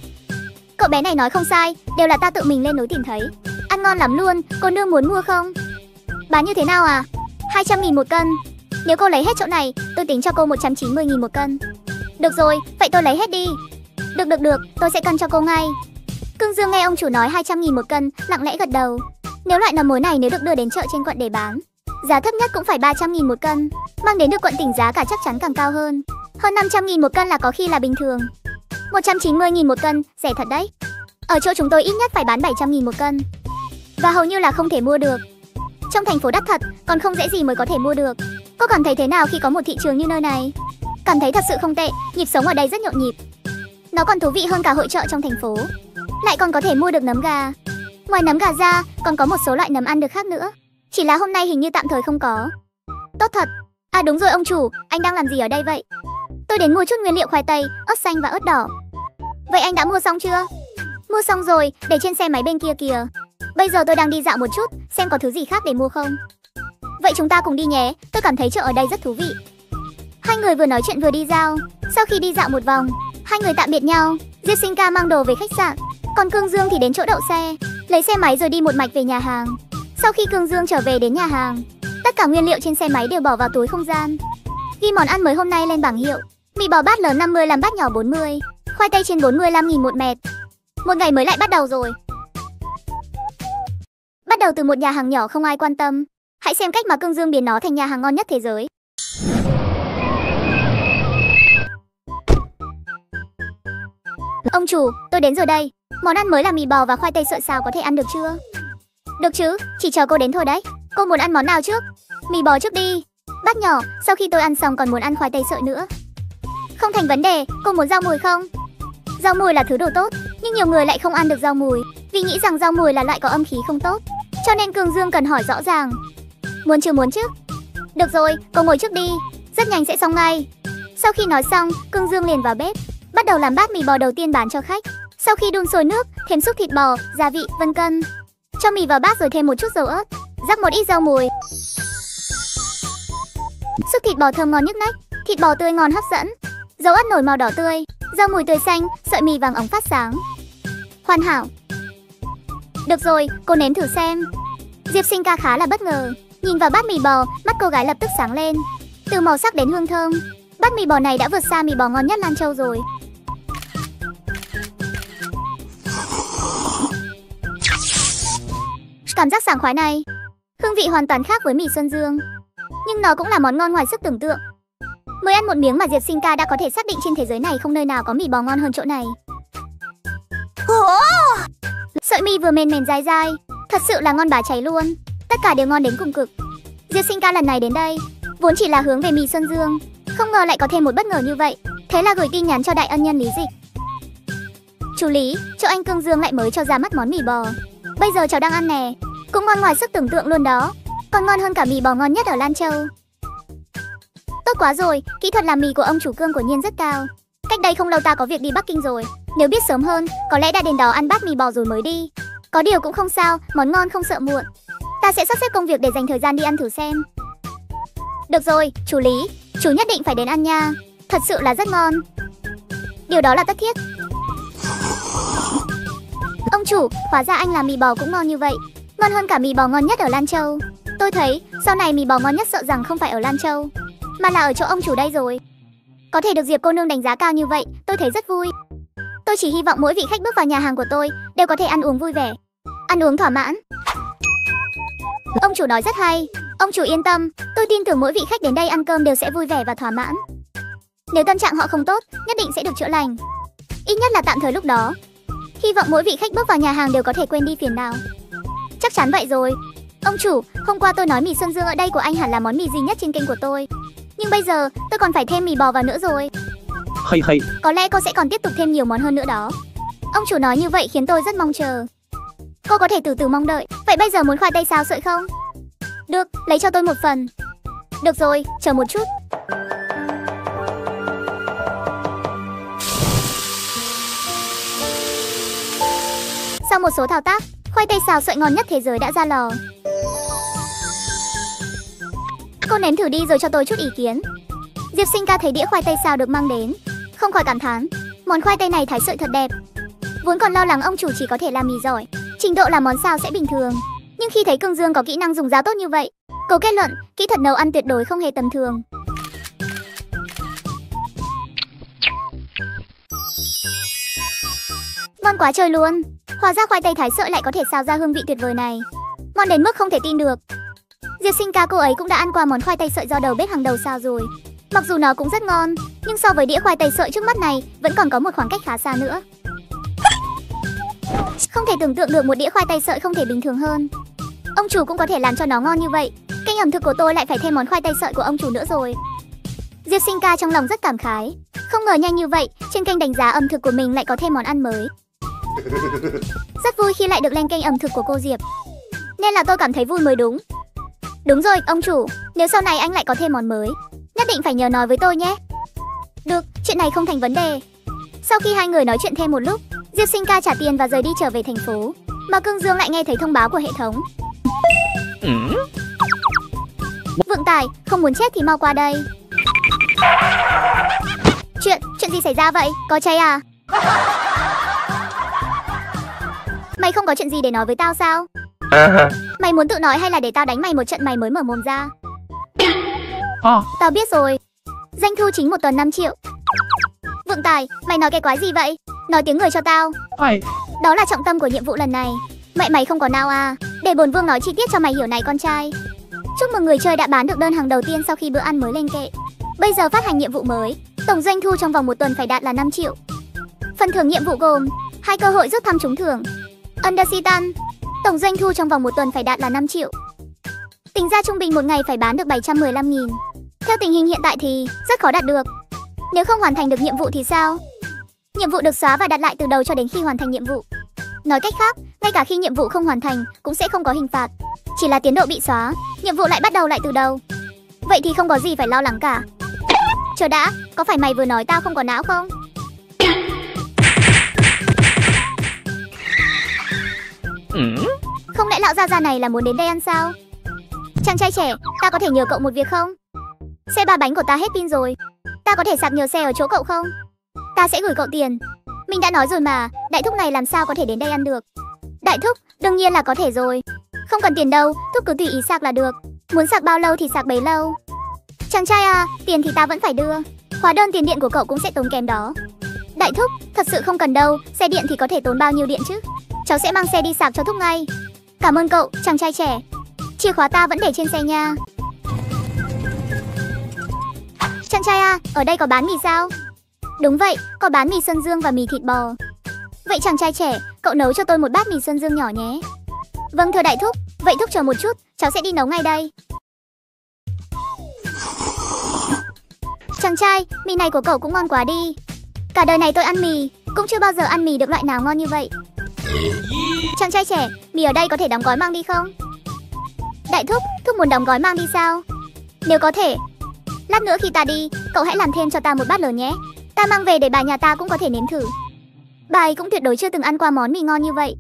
Cậu bé này nói không sai, đều là ta tự mình lên núi tìm thấy. Ăn ngon lắm luôn, cô nương muốn mua không? Bán như thế nào à? 200 nghìn một cân. Nếu cô lấy hết chỗ này, tôi tính cho cô 190 nghìn một cân. Được rồi, vậy tôi lấy hết đi. Được được được, tôi sẽ cân cho cô ngay. Cương Dương nghe ông chủ nói 200 nghìn một cân, lặng lẽ gật đầu. Nếu loại nấm mối này nếu được đưa đến chợ trên quận để bán, giá thấp nhất cũng phải 300 nghìn một cân. Mang đến được quận tỉnh giá cả chắc chắn càng cao hơn. Hơn 500 nghìn một cân là có khi là bình thường. 190 nghìn một cân, rẻ thật đấy. Ở chỗ chúng tôi ít nhất phải bán 700 nghìn một cân. Và hầu như là không thể mua được. Trong thành phố đắt thật, còn không dễ gì mới có thể mua được. Cô cảm thấy thế nào khi có một thị trường như nơi này? Cảm thấy thật sự không tệ, nhịp sống ở đây rất nhộn nhịp. Nó còn thú vị hơn cả hội chợ trong thành phố. Lại còn có thể mua được nấm gà. Ngoài nấm gà ra, còn có một số loại nấm ăn được khác nữa. Chỉ là hôm nay hình như tạm thời không có. Tốt thật. À đúng rồi ông chủ, anh đang làm gì ở đây vậy? Tôi đến mua chút nguyên liệu khoai tây, ớt xanh và ớt đỏ. Vậy anh đã mua xong chưa? Mua xong rồi, để trên xe máy bên kia kìa. Bây giờ tôi đang đi dạo một chút, xem có thứ gì khác để mua không. Vậy chúng ta cùng đi nhé, tôi cảm thấy chợ ở đây rất thú vị. Hai người vừa nói chuyện vừa đi giao. Sau khi đi dạo một vòng, hai người tạm biệt nhau. Diệp Sinh ca mang đồ về khách sạn, còn Cương Dương thì đến chỗ đậu xe, lấy xe máy rồi đi một mạch về nhà hàng. Sau khi Cương Dương trở về đến nhà hàng, tất cả nguyên liệu trên xe máy đều bỏ vào túi không gian. Ghi món ăn mới hôm nay lên bảng hiệu. Mì bò bát lớn 50 làm bát nhỏ 40, khoai tây trên 45 nghìn một mẹt. Một ngày mới lại bắt đầu rồi. Đầu từ một nhà hàng nhỏ không ai quan tâm. Hãy xem cách mà Cương Dương biến nó thành nhà hàng ngon nhất thế giới. Ông chủ, tôi đến rồi đây. Món ăn mới là mì bò và khoai tây sợi xào có thể ăn được chưa? Được chứ, chỉ chờ cô đến thôi đấy. Cô muốn ăn món nào trước? Mì bò trước đi. Bác nhỏ, sau khi tôi ăn xong còn muốn ăn khoai tây sợi nữa. Không thành vấn đề, cô muốn rau mùi không? Rau mùi là thứ đồ tốt, nhưng nhiều người lại không ăn được rau mùi, vì nghĩ rằng rau mùi là loại có âm khí không tốt. Cho nên Cường Dương cần hỏi rõ ràng. Muốn chưa muốn chứ? Được rồi, cô ngồi trước đi, rất nhanh sẽ xong ngay. Sau khi nói xong, Cương Dương liền vào bếp, bắt đầu làm bát mì bò đầu tiên bán cho khách. Sau khi đun sôi nước, thêm xúc thịt bò, gia vị, vân cân. Cho mì vào bát rồi thêm một chút dầu ớt, rắc một ít rau mùi. Xúc thịt bò thơm ngon nhức nách, thịt bò tươi ngon hấp dẫn. Dầu ớt nổi màu đỏ tươi, rau mùi tươi xanh, sợi mì vàng óng phát sáng. Hoàn hảo. Được rồi, cô nếm thử xem. Diệp Sinh ca khá là bất ngờ, nhìn vào bát mì bò, mắt cô gái lập tức sáng lên. Từ màu sắc đến hương thơm, bát mì bò này đã vượt xa mì bò ngon nhất Lan Châu rồi. Cảm giác sảng khoái này, hương vị hoàn toàn khác với mì Xuân Dương, nhưng nó cũng là món ngon ngoài sức tưởng tượng. Mới ăn một miếng mà Diệp Sinh ca đã có thể xác định trên thế giới này không nơi nào có mì bò ngon hơn chỗ này. Sợi mi vừa mềm mềm dai dai, thật sự là ngon bá cháy luôn. Tất cả đều ngon đến cùng cực. Diệp Sinh ca lần này đến đây, vốn chỉ là hướng về mì Sơn Dương, không ngờ lại có thêm một bất ngờ như vậy. Thế là gửi tin nhắn cho đại ân nhân Lý Dịch. Chú Lý, chỗ anh Cương Dương lại mới cho ra mắt món mì bò. Bây giờ cháu đang ăn nè, cũng ngon ngoài sức tưởng tượng luôn đó. Còn ngon hơn cả mì bò ngon nhất ở Lan Châu. Tốt quá rồi, kỹ thuật làm mì của ông chủ Cương của Nhiên rất cao. Cách đây không lâu ta có việc đi Bắc Kinh rồi. Nếu biết sớm hơn, có lẽ đã đến đó ăn bát mì bò rồi mới đi. Có điều cũng không sao, món ngon không sợ muộn. Ta sẽ sắp xếp công việc để dành thời gian đi ăn thử xem. Được rồi, chú Lý, chú nhất định phải đến ăn nha. Thật sự là rất ngon. Điều đó là tất thiết. Ông chủ, hóa ra anh làm mì bò cũng ngon như vậy. Ngon hơn cả mì bò ngon nhất ở Lan Châu. Tôi thấy, sau này mì bò ngon nhất sợ rằng không phải ở Lan Châu, mà là ở chỗ ông chủ đây rồi. Có thể được Diệp cô nương đánh giá cao như vậy, tôi thấy rất vui. Tôi chỉ hy vọng mỗi vị khách bước vào nhà hàng của tôi đều có thể ăn uống vui vẻ, ăn uống thỏa mãn. Ông chủ nói rất hay, ông chủ yên tâm, tôi tin tưởng mỗi vị khách đến đây ăn cơm đều sẽ vui vẻ và thỏa mãn. Nếu tâm trạng họ không tốt, nhất định sẽ được chữa lành. Ít nhất là tạm thời lúc đó. Hy vọng mỗi vị khách bước vào nhà hàng đều có thể quên đi phiền não. Chắc chắn vậy rồi. Ông chủ, hôm qua tôi nói mì Xuân Dương ở đây của anh hẳn là món mì duy nhất trên kênh của tôi. Nhưng bây giờ, tôi còn phải thêm mì bò vào nữa rồi. hay hay Có lẽ cô sẽ còn tiếp tục thêm nhiều món hơn nữa đó. Ông chủ nói như vậy khiến tôi rất mong chờ. Cô có thể từ từ mong đợi. Vậy bây giờ muốn khoai tây sao sợi không? Được, lấy cho tôi một phần. Được rồi, chờ một chút. Sau một số thao tác, khoai tây xào sợi ngon nhất thế giới đã ra lò. Cô nếm thử đi rồi cho tôi chút ý kiến. Diệp Sinh ca thấy đĩa khoai tây xào được mang đến, không khỏi cảm thán, món khoai tây này thái sợi thật đẹp. Vốn còn lo lắng ông chủ chỉ có thể làm mì giỏi, trình độ làm món xào sẽ bình thường. Nhưng khi thấy Cương Dương có kỹ năng dùng dao tốt như vậy, cô kết luận kỹ thuật nấu ăn tuyệt đối không hề tầm thường. Ngon quá trời luôn. Hóa ra khoai tây thái sợi lại có thể xào ra hương vị tuyệt vời này. Ngon đến mức không thể tin được. Diệp Sinh ca cô ấy cũng đã ăn qua món khoai tây sợi do đầu bếp hàng đầu sao rồi. Mặc dù nó cũng rất ngon, nhưng so với đĩa khoai tây sợi trước mắt này, vẫn còn có một khoảng cách khá xa nữa. Không thể tưởng tượng được một đĩa khoai tây sợi không thể bình thường hơn. Ông chủ cũng có thể làm cho nó ngon như vậy. Kênh ẩm thực của tôi lại phải thêm món khoai tây sợi của ông chủ nữa rồi. Diệp Sinh ca trong lòng rất cảm khái. Không ngờ nhanh như vậy, trên kênh đánh giá ẩm thực của mình lại có thêm món ăn mới. Rất vui khi lại được lên kênh ẩm thực của cô Diệp. Nên là tôi cảm thấy vui mới đúng. Đúng rồi, ông chủ, nếu sau này anh lại có thêm món mới, nhất định phải nhờ nói với tôi nhé. Được, chuyện này không thành vấn đề. Sau khi hai người nói chuyện thêm một lúc, Diệp Sinh ca trả tiền và rời đi trở về thành phố. Mà Cương Dương lại nghe thấy thông báo của hệ thống. Vượng Tài, không muốn chết thì mau qua đây. Chuyện, chuyện gì xảy ra vậy? Có cháy à? Mày không có chuyện gì để nói với tao sao? Mày muốn tự nói hay là để tao đánh mày một trận mày mới mở mồm ra? à, Tao biết rồi. Doanh thu chính một tuần 5 triệu. Vượng Tài, mày nói cái quái gì vậy? Nói tiếng người cho tao. ai Đó là trọng tâm của nhiệm vụ lần này. Mẹ mày không có nào à? Để bồn vương nói chi tiết cho mày hiểu này con trai. Chúc mừng người chơi đã bán được đơn hàng đầu tiên sau khi bữa ăn mới lên kệ. Bây giờ phát hành nhiệm vụ mới. Tổng doanh thu trong vòng một tuần phải đạt là 5 triệu. Phần thưởng nhiệm vụ gồm hai cơ hội rút thăm trúng thưởng. Undersitan. Tổng doanh thu trong vòng một tuần phải đạt là 5 triệu. Tính ra trung bình một ngày phải bán được 715 nghìn. Theo tình hình hiện tại thì rất khó đạt được. Nếu không hoàn thành được nhiệm vụ thì sao? Nhiệm vụ được xóa và đặt lại từ đầu cho đến khi hoàn thành nhiệm vụ. Nói cách khác, ngay cả khi nhiệm vụ không hoàn thành cũng sẽ không có hình phạt. Chỉ là tiến độ bị xóa, nhiệm vụ lại bắt đầu lại từ đầu. Vậy thì không có gì phải lo lắng cả. Chờ đã, có phải mày vừa nói tao không có não không? Ừ. Không lẽ lão gia già này là muốn đến đây ăn sao? Chàng trai trẻ, ta có thể nhờ cậu một việc không? Xe ba bánh của ta hết pin rồi. Ta có thể sạc nhờ xe ở chỗ cậu không? Ta sẽ gửi cậu tiền. Mình đã nói rồi mà, đại thúc này làm sao có thể đến đây ăn được? Đại thúc, đương nhiên là có thể rồi. Không cần tiền đâu, thúc cứ tùy ý sạc là được. Muốn sạc bao lâu thì sạc bấy lâu. Chàng trai à, tiền thì ta vẫn phải đưa. Hóa đơn tiền điện của cậu cũng sẽ tốn kém đó. Đại thúc, thật sự không cần đâu, xe điện thì có thể tốn bao nhiêu điện chứ? Cháu sẽ mang xe đi sạc cho thúc ngay. Cảm ơn cậu, chàng trai trẻ. Chìa khóa ta vẫn để trên xe nha. Chàng trai à, ở đây có bán mì sao? Đúng vậy, có bán mì sơn dương và mì thịt bò. Vậy chàng trai trẻ, cậu nấu cho tôi một bát mì sơn dương nhỏ nhé. Vâng thưa đại thúc, vậy thúc chờ một chút, cháu sẽ đi nấu ngay đây. Chàng trai, mì này của cậu cũng ngon quá đi. Cả đời này tôi ăn mì, cũng chưa bao giờ ăn mì được loại nào ngon như vậy. Chàng trai trẻ, mì ở đây có thể đóng gói mang đi không? Đại thúc, thúc muốn đóng gói mang đi sao? Nếu có thể, lát nữa khi ta đi, cậu hãy làm thêm cho ta một bát lớn nhé. Ta mang về để bà nhà ta cũng có thể nếm thử. Bà ấy cũng tuyệt đối chưa từng ăn qua món mì ngon như vậy.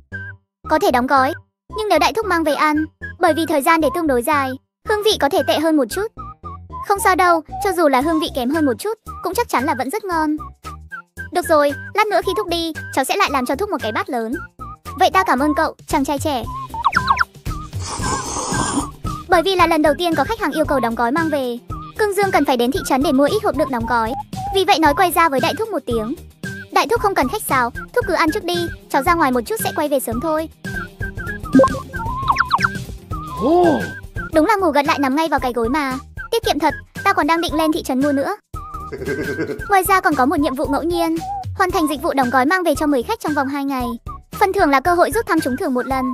Có thể đóng gói, nhưng nếu đại thúc mang về ăn, bởi vì thời gian để tương đối dài, hương vị có thể tệ hơn một chút. Không sao đâu, cho dù là hương vị kém hơn một chút, cũng chắc chắn là vẫn rất ngon. Được rồi, lát nữa khi thúc đi, cháu sẽ lại làm cho thúc một cái bát lớn. Vậy ta cảm ơn cậu, chàng trai trẻ. Bởi vì là lần đầu tiên có khách hàng yêu cầu đóng gói mang về, Cương Dương cần phải đến thị trấn để mua ít hộp đựng đóng gói. Vì vậy nói quay ra với đại thúc một tiếng. Đại thúc không cần khách sáo, thúc cứ ăn trước đi, cháu ra ngoài một chút sẽ quay về sớm thôi. Đúng là ngủ gật lại nằm ngay vào cái gối mà. Tiết kiệm thật, ta còn đang định lên thị trấn mua nữa. Ngoài ra còn có một nhiệm vụ ngẫu nhiên, hoàn thành dịch vụ đóng gói mang về cho 10 khách trong vòng 2 ngày. Phần thưởng là cơ hội rút thăm trúng thưởng một lần.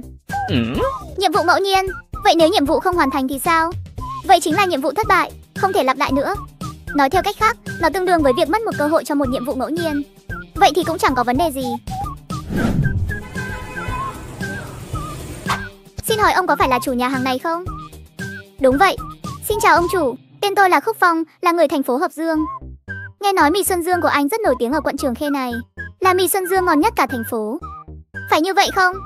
Nhiệm vụ ngẫu nhiên, vậy nếu nhiệm vụ không hoàn thành thì sao? Vậy chính là nhiệm vụ thất bại, không thể lặp lại nữa. Nói theo cách khác, nó tương đương với việc mất một cơ hội cho một nhiệm vụ ngẫu nhiên. Vậy thì cũng chẳng có vấn đề gì. Xin hỏi ông có phải là chủ nhà hàng này không? Đúng vậy. Xin chào ông chủ, tên tôi là Khúc Phong, là người thành phố Hợp Dương. Nghe nói mì Xuân Dương của anh rất nổi tiếng ở quận Trường Khê này, là mì Xuân Dương ngon nhất cả thành phố. Phải như vậy không?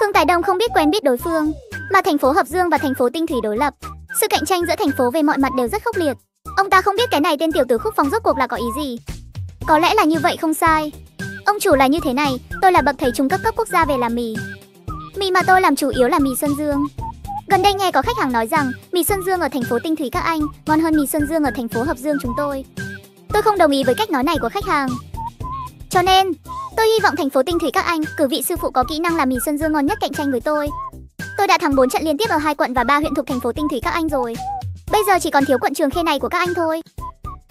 Khương Tài Đông không biết quen biết đối phương, mà thành phố Hợp Dương và thành phố Tinh Thủy đối lập. Sự cạnh tranh giữa thành phố về mọi mặt đều rất khốc liệt. Ông ta không biết cái này tên tiểu tử Khúc Phong rốt cuộc là có ý gì. Có lẽ là như vậy không sai. Ông chủ là như thế này, tôi là bậc thầy trung cấp cấp quốc gia về làm mì. Mì mà tôi làm chủ yếu là mì Xuân Dương. Gần đây nghe có khách hàng nói rằng mì Xuân Dương ở thành phố Tinh Thủy các anh ngon hơn mì Xuân Dương ở thành phố Hợp Dương chúng tôi. Tôi không đồng ý với cách nói này của khách hàng. Cho nên, tôi hy vọng thành phố Tinh Thủy các anh cử vị sư phụ có kỹ năng làm mì Xuân Dương ngon nhất cạnh tranh với tôi. Tôi đã thắng 4 trận liên tiếp ở hai quận và ba huyện thuộc thành phố Tinh Thủy các anh rồi. Bây giờ chỉ còn thiếu quận Trường Khê này của các anh thôi.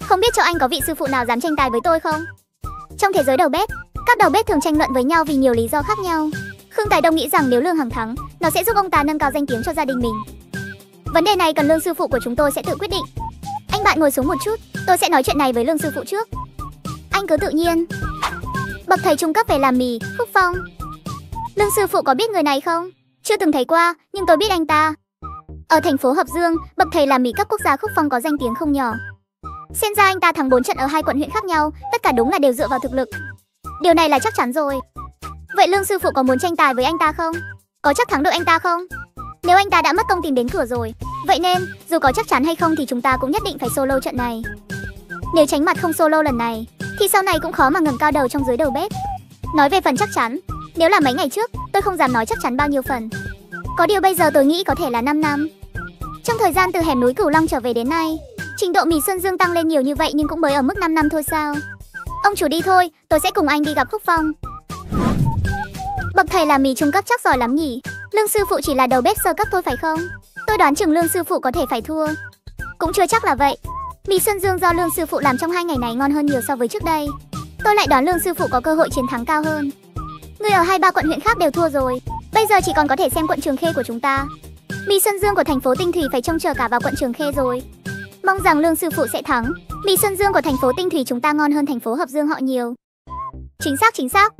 Không biết cho anh có vị sư phụ nào dám tranh tài với tôi không? Trong thế giới đầu bếp, các đầu bếp thường tranh luận với nhau vì nhiều lý do khác nhau. Khương Tài Đông nghĩ rằng nếu Lương Hằng thắng, nó sẽ giúp ông ta nâng cao danh tiếng cho gia đình mình. Vấn đề này cần Lương sư phụ của chúng tôi sẽ tự quyết định. Anh bạn ngồi xuống một chút, tôi sẽ nói chuyện này với Lương sư phụ trước. Anh cứ tự nhiên. Bậc thầy trung cấp về làm mì, Khúc Phong. Lương sư phụ có biết người này không? Chưa từng thấy qua, nhưng tôi biết anh ta. Ở thành phố Hợp Dương, bậc thầy làm mì cấp quốc gia Khúc Phong có danh tiếng không nhỏ. Xem ra anh ta thắng 4 trận ở hai quận huyện khác nhau, tất cả đúng là đều dựa vào thực lực. Điều này là chắc chắn rồi. Vậy Lương sư phụ có muốn tranh tài với anh ta không? Có chắc thắng được anh ta không? Nếu anh ta đã mất công tìm đến cửa rồi, vậy nên dù có chắc chắn hay không thì chúng ta cũng nhất định phải solo trận này. Nếu tránh mặt không solo lần này, thì sau này cũng khó mà ngẩng cao đầu trong dưới đầu bếp. Nói về phần chắc chắn, nếu là mấy ngày trước, tôi không dám nói chắc chắn bao nhiêu phần. Có điều bây giờ tôi nghĩ có thể là 5 năm. Trong thời gian từ hẻm núi Cửu Long trở về đến nay, trình độ mì Xuân Dương tăng lên nhiều như vậy nhưng cũng mới ở mức 5 năm thôi sao? Ông chủ đi thôi, tôi sẽ cùng anh đi gặp Khúc Phong. Bậc thầy làm mì trung cấp chắc giỏi lắm nhỉ? Lương sư phụ chỉ là đầu bếp sơ cấp thôi phải không? Tôi đoán chừng lương sư phụ có thể phải thua. Cũng chưa chắc là vậy. Mì Xuân Dương do lương sư phụ làm trong hai ngày này ngon hơn nhiều so với trước đây. Tôi lại đoán lương sư phụ có cơ hội chiến thắng cao hơn. Người ở hai ba quận huyện khác đều thua rồi. Bây giờ chỉ còn có thể xem quận Trường Khê của chúng ta. Mì Xuân Dương của thành phố Tinh Thủy phải trông chờ cả vào quận Trường Khê rồi. Mong rằng lương sư phụ sẽ thắng. Mì Xuân Dương của thành phố Tinh Thủy chúng ta ngon hơn thành phố Hợp Dương họ nhiều. Chính xác, chính xác.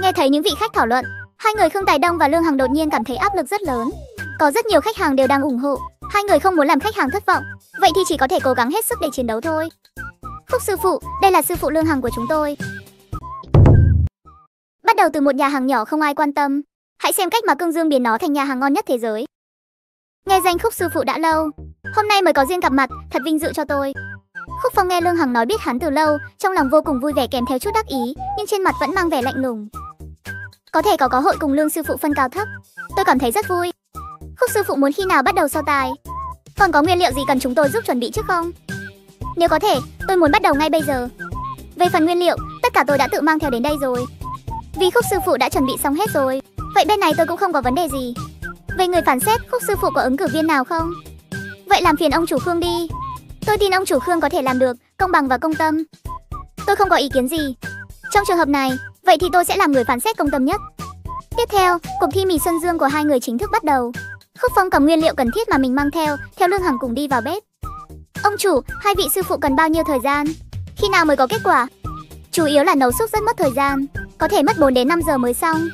Nghe thấy những vị khách thảo luận, hai người Khương Tài Đông và Lương Hằng đột nhiên cảm thấy áp lực rất lớn. Có rất nhiều khách hàng đều đang ủng hộ, hai người không muốn làm khách hàng thất vọng, vậy thì chỉ có thể cố gắng hết sức để chiến đấu thôi. Phúc sư phụ, đây là sư phụ Lương Hằng của chúng tôi. Bắt đầu từ một nhà hàng nhỏ không ai quan tâm, hãy xem cách mà Cương Dương biến nó thành nhà hàng ngon nhất thế giới. Nghe danh Khúc sư phụ đã lâu, hôm nay mới có duyên gặp mặt, thật vinh dự cho tôi. Khúc Phong nghe Lương Hằng nói biết hắn từ lâu, trong lòng vô cùng vui vẻ kèm theo chút đắc ý, nhưng trên mặt vẫn mang vẻ lạnh lùng. Có thể có cơ hội cùng Lương sư phụ phân cao thấp, tôi cảm thấy rất vui. Khúc sư phụ muốn khi nào bắt đầu so tài? Còn có nguyên liệu gì cần chúng tôi giúp chuẩn bị trước không? Nếu có thể, tôi muốn bắt đầu ngay bây giờ. Về phần nguyên liệu, tất cả tôi đã tự mang theo đến đây rồi. Vì Khúc sư phụ đã chuẩn bị xong hết rồi, vậy bên này tôi cũng không có vấn đề gì. Về người phản xét, Khúc sư phụ có ứng cử viên nào không? Vậy làm phiền ông chủ Khương đi. Tôi tin ông chủ Khương có thể làm được, công bằng và công tâm. Tôi không có ý kiến gì. Trong trường hợp này, vậy thì tôi sẽ làm người phán xét công tâm nhất. Tiếp theo, cuộc thi mì Xuân Dương của hai người chính thức bắt đầu. Khúc Phong cầm nguyên liệu cần thiết mà mình mang theo, theo Lương Hằng cùng đi vào bếp. Ông chủ, hai vị sư phụ cần bao nhiêu thời gian? Khi nào mới có kết quả? Chủ yếu là nấu súp rất mất thời gian, có thể mất 4 đến 5 giờ mới xong.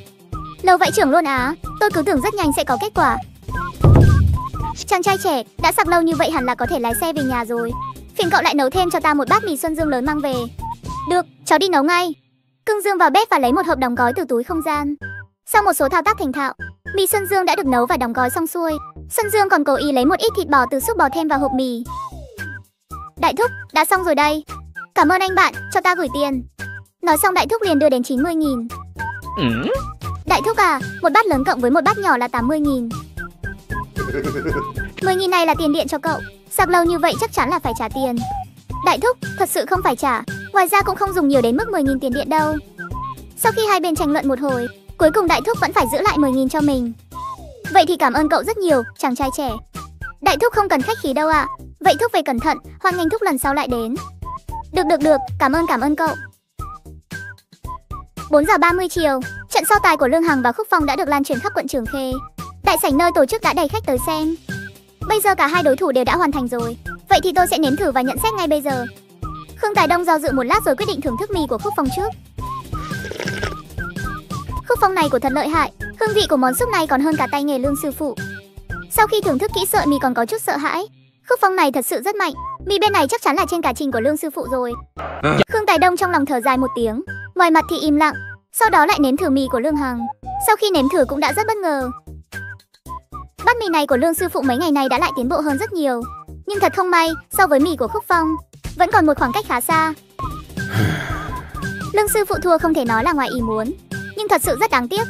Lâu vậy trưởng luôn á, tôi cứ tưởng rất nhanh sẽ có kết quả. Chàng trai trẻ, đã sặc lâu như vậy hẳn là có thể lái xe về nhà rồi. Phiền cậu lại nấu thêm cho ta một bát mì Xuân Dương lớn mang về. Được, cháu đi nấu ngay. Cưng Dương vào bếp và lấy một hộp đóng gói từ túi không gian. Sau một số thao tác thành thạo, mì Xuân Dương đã được nấu và đóng gói xong xuôi. Xuân Dương còn cố ý lấy một ít thịt bò từ súp bò thêm vào hộp mì. Đại thúc, đã xong rồi đây. Cảm ơn anh bạn, cho ta gửi tiền. Nói xong đại thúc liền đưa đến 90 nghìn. Ừ? Đại thúc à, một bát lớn cộng với một bát nhỏ là 80 nghìn. 10 nghìn này là tiền điện cho cậu. Sạc lâu như vậy chắc chắn là phải trả tiền. Đại thúc, thật sự không phải trả. Ngoài ra cũng không dùng nhiều đến mức 10 nghìn tiền điện đâu. Sau khi hai bên tranh luận một hồi, cuối cùng đại thúc vẫn phải giữ lại 10 nghìn cho mình. Vậy thì cảm ơn cậu rất nhiều, chàng trai trẻ. Đại thúc không cần khách khí đâu ạ. À. Vậy thúc về cẩn thận, hoan nghênh thúc lần sau lại đến. Được được được, cảm ơn cảm ơn cậu. 4 giờ 30 chiều, trận so tài của Lương Hằng và Khúc Phong đã được lan truyền khắp quận Trường Khê. Đại sảnh nơi tổ chức đã đầy khách tới xem. Bây giờ cả hai đối thủ đều đã hoàn thành rồi. Vậy thì tôi sẽ nếm thử và nhận xét ngay bây giờ. Khương Tài Đông do dự một lát rồi quyết định thưởng thức mì của Khúc Phong trước. Khúc Phong này của thật lợi hại, hương vị của món súp này còn hơn cả tay nghề Lương sư phụ. Sau khi thưởng thức kỹ sợi mì còn có chút sợ hãi. Khúc Phong này thật sự rất mạnh, mì bên này chắc chắn là trên cả trình của Lương sư phụ rồi. Khương Tài Đông trong lòng thở dài một tiếng, ngoài mặt thì im lặng, sau đó lại nếm thử mì của Lương Hằng. Sau khi nếm thử cũng đã rất bất ngờ. Bát mì này của Lương sư phụ mấy ngày nay đã lại tiến bộ hơn rất nhiều. Nhưng thật không may, so với mì của Khúc Phong, vẫn còn một khoảng cách khá xa. Lương sư phụ thua không thể nói là ngoài ý muốn, nhưng thật sự rất đáng tiếc.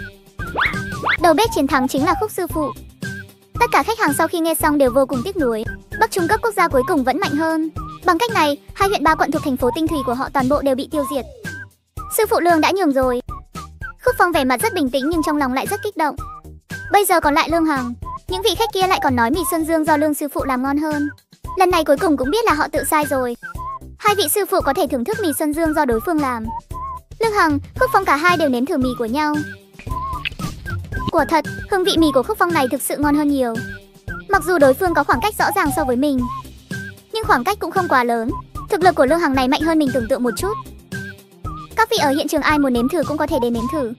Đầu bếp chiến thắng chính là Khúc sư phụ. Tất cả khách hàng sau khi nghe xong đều vô cùng tiếc nuối. Bắc trung cấp quốc gia cuối cùng vẫn mạnh hơn. Bằng cách này, hai huyện ba quận thuộc thành phố tinh thủy của họ toàn bộ đều bị tiêu diệt. Sư phụ Lương đã nhường rồi. Khúc Phong vẻ mặt rất bình tĩnh nhưng trong lòng lại rất kích động. Bây giờ còn lại Lương Hằng, những vị khách kia lại còn nói mì Xuân Dương do Lương sư phụ làm ngon hơn. Lần này cuối cùng cũng biết là họ tự sai rồi. Hai vị sư phụ có thể thưởng thức mì Xuân Dương do đối phương làm. Lương Hằng, Khúc Phong cả hai đều nếm thử mì của nhau. Quả thật, hương vị mì của Khúc Phong này thực sự ngon hơn nhiều. Mặc dù đối phương có khoảng cách rõ ràng so với mình, nhưng khoảng cách cũng không quá lớn. Thực lực của Lương Hằng này mạnh hơn mình tưởng tượng một chút. Các vị ở hiện trường ai muốn nếm thử cũng có thể đến nếm thử.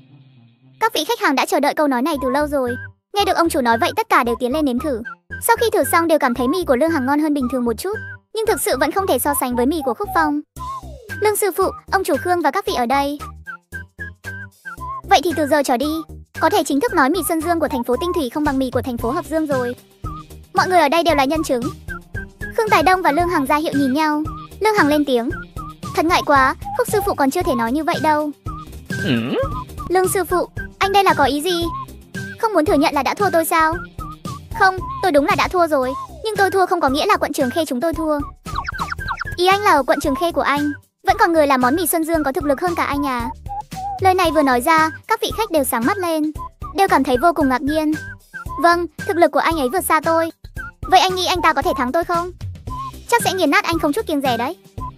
Các vị khách hàng đã chờ đợi câu nói này từ lâu rồi. Nghe được ông chủ nói vậy tất cả đều tiến lên nếm thử. Sau khi thử xong đều cảm thấy mì của Lương Hằng ngon hơn bình thường một chút, nhưng thực sự vẫn không thể so sánh với mì của Khúc Phong. Lương sư phụ, ông chủ Khương và các vị ở đây. Vậy thì từ giờ trở đi, có thể chính thức nói mì Xuân Dương của thành phố Tinh Thủy không bằng mì của thành phố Hợp Dương rồi. Mọi người ở đây đều là nhân chứng. Khương Tài Đông và Lương Hằng ra hiệu nhìn nhau. Lương Hằng lên tiếng. Thật ngại quá, Khúc sư phụ còn chưa thể nói như vậy đâu. Ừ? Lương sư phụ, anh đây là có ý gì? Không muốn thừa nhận là đã thua tôi sao? Không, tôi đúng là đã thua rồi, nhưng tôi thua không có nghĩa là quận Trường Khê chúng tôi thua. Ý anh là ở quận Trường Khê của anh, vẫn còn người làm món mì Xuân Dương có thực lực hơn cả anh à? Lời này vừa nói ra, các vị khách đều sáng mắt lên, đều cảm thấy vô cùng ngạc nhiên. Vâng, thực lực của anh ấy vượt xa tôi. Vậy anh nghĩ anh ta có thể thắng tôi không? Chắc sẽ nghiền nát anh không chút kiêng rẻ đấy.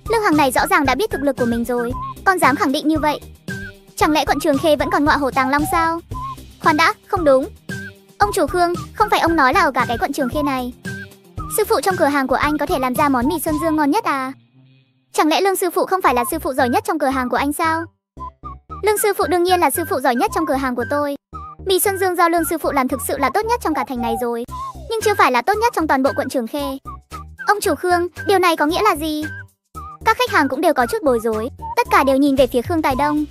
Lương Hằng này rõ ràng đã biết thực lực của mình rồi, còn dám khẳng định như vậy. Chẳng lẽ quận Trường Khê vẫn còn ngọa hổ tàng long sao? Khoan đã, không đúng. Ông chủ Khương, không phải ông nói là ở cả cái quận Trường Khê này. Sư phụ trong cửa hàng của anh có thể làm ra món mì Xuân Dương ngon nhất à? Chẳng lẽ Lương sư phụ không phải là sư phụ giỏi nhất trong cửa hàng của anh sao? Lương sư phụ đương nhiên là sư phụ giỏi nhất trong cửa hàng của tôi. Mì Xuân Dương do Lương sư phụ làm thực sự là tốt nhất trong cả thành này rồi, nhưng chưa phải là tốt nhất trong toàn bộ quận Trường Khê. Ông chủ Khương, điều này có nghĩa là gì? Các khách hàng cũng đều có chút bối rối, tất cả đều nhìn về phía Khương Tài Đông.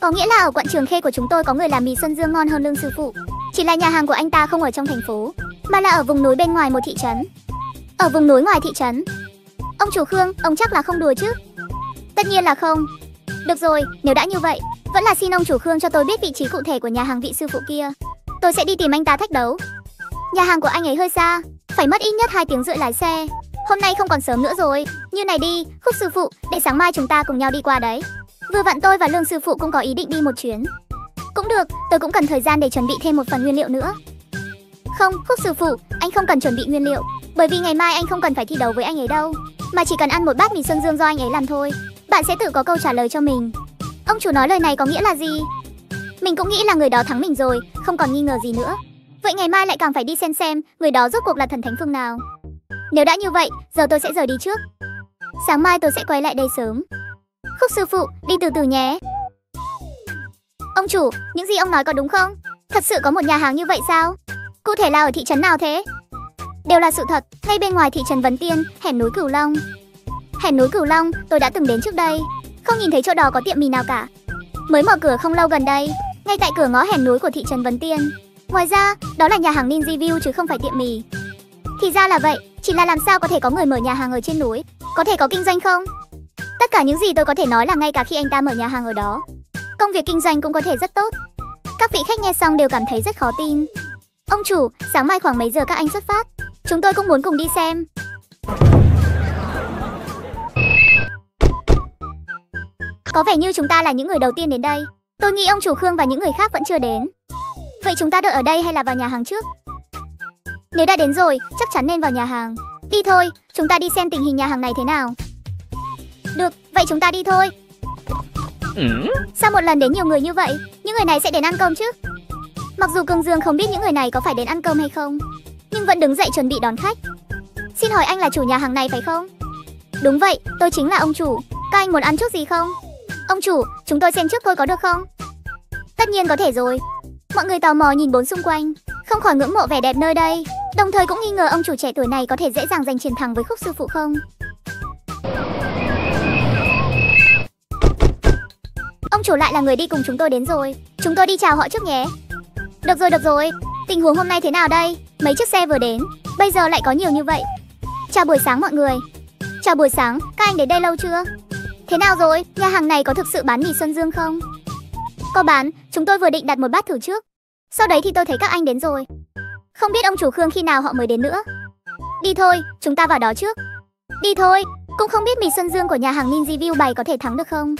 Có nghĩa là ở quận Trường Khê của chúng tôi có người làm mì Xuân Dương ngon hơn Lương sư phụ. Chỉ là nhà hàng của anh ta không ở trong thành phố, mà là ở vùng núi bên ngoài một thị trấn. Ở vùng núi ngoài thị trấn. Ông chủ Khương, ông chắc là không đùa chứ? Tất nhiên là không. Được rồi, nếu đã như vậy, vẫn là xin ông chủ Khương cho tôi biết vị trí cụ thể của nhà hàng vị sư phụ kia. Tôi sẽ đi tìm anh ta thách đấu. Nhà hàng của anh ấy hơi xa, phải mất ít nhất 2 tiếng rưỡi lái xe. Hôm nay không còn sớm nữa rồi. Như này đi, Khúc sư phụ, để sáng mai chúng ta cùng nhau đi qua đấy. Vừa vặn tôi và Lương sư phụ cũng có ý định đi một chuyến. Cũng được, tôi cũng cần thời gian để chuẩn bị thêm một phần nguyên liệu nữa. Không, Khúc sư phụ, anh không cần chuẩn bị nguyên liệu. Bởi vì ngày mai anh không cần phải thi đấu với anh ấy đâu, mà chỉ cần ăn một bát mì xương dương do anh ấy làm thôi. Bạn sẽ tự có câu trả lời cho mình. Ông chủ nói lời này có nghĩa là gì? Mình cũng nghĩ là người đó thắng mình rồi, không còn nghi ngờ gì nữa. Vậy ngày mai lại càng phải đi xem xem người đó rốt cuộc là thần thánh phương nào. Nếu đã như vậy, giờ tôi sẽ rời đi trước. Sáng mai tôi sẽ quay lại đây sớm. Khúc sư phụ, đi từ từ nhé. Ông chủ, những gì ông nói có đúng không? Thật sự có một nhà hàng như vậy sao? Cụ thể là ở thị trấn nào thế? Đều là sự thật, ngay bên ngoài thị trấn Vấn Tiên, hẻm núi Cửu Long. Hẻm núi Cửu Long, tôi đã từng đến trước đây. Không nhìn thấy chỗ đó có tiệm mì nào cả. Mới mở cửa không lâu gần đây, ngay tại cửa ngõ hẻm núi của thị trấn Vấn Tiên. Ngoài ra, đó là nhà hàng Ninja View chứ không phải tiệm mì. Thì ra là vậy, chỉ là làm sao có thể có người mở nhà hàng ở trên núi? Có thể có kinh doanh không? Tất cả những gì tôi có thể nói là ngay cả khi anh ta mở nhà hàng ở đó, công việc kinh doanh cũng có thể rất tốt. Các vị khách nghe xong đều cảm thấy rất khó tin. Ông chủ, sáng mai khoảng mấy giờ các anh xuất phát? Chúng tôi cũng muốn cùng đi xem. Có vẻ như chúng ta là những người đầu tiên đến đây. Tôi nghĩ ông chủ Khương và những người khác vẫn chưa đến. Vậy chúng ta đợi ở đây hay là vào nhà hàng trước? Nếu đã đến rồi, chắc chắn nên vào nhà hàng. Đi thôi, chúng ta đi xem tình hình nhà hàng này thế nào. Được, vậy chúng ta đi thôi. Sao một lần đến nhiều người như vậy? Những người này sẽ đến ăn cơm chứ? Mặc dù Cương Dương không biết những người này có phải đến ăn cơm hay không, nhưng vẫn đứng dậy chuẩn bị đón khách. Xin hỏi anh là chủ nhà hàng này phải không? Đúng vậy, tôi chính là ông chủ. Các anh muốn ăn chút gì không? Ông chủ, chúng tôi xem trước thôi có được không? Tất nhiên có thể rồi. Mọi người tò mò nhìn bốn xung quanh, không khỏi ngưỡng mộ vẻ đẹp nơi đây, đồng thời cũng nghi ngờ ông chủ trẻ tuổi này có thể dễ dàng giành chiến thắng với khúc sư phụ không. Ông chủ lại là người đi cùng chúng tôi đến rồi, chúng tôi đi chào họ trước nhé. Được rồi, được rồi, tình huống hôm nay thế nào đây? Mấy chiếc xe vừa đến, bây giờ lại có nhiều như vậy. Chào buổi sáng mọi người. Chào buổi sáng, các anh đến đây lâu chưa? Thế nào rồi, nhà hàng này có thực sự bán mì Xuân Dương không? Có bán, chúng tôi vừa định đặt một bát thử trước. Sau đấy thì tôi thấy các anh đến rồi. Không biết ông chủ Khương khi nào họ mới đến nữa. Đi thôi, chúng ta vào đó trước. Đi thôi, cũng không biết mì Xuân Dương của nhà hàng Ninja View bày có thể thắng được không?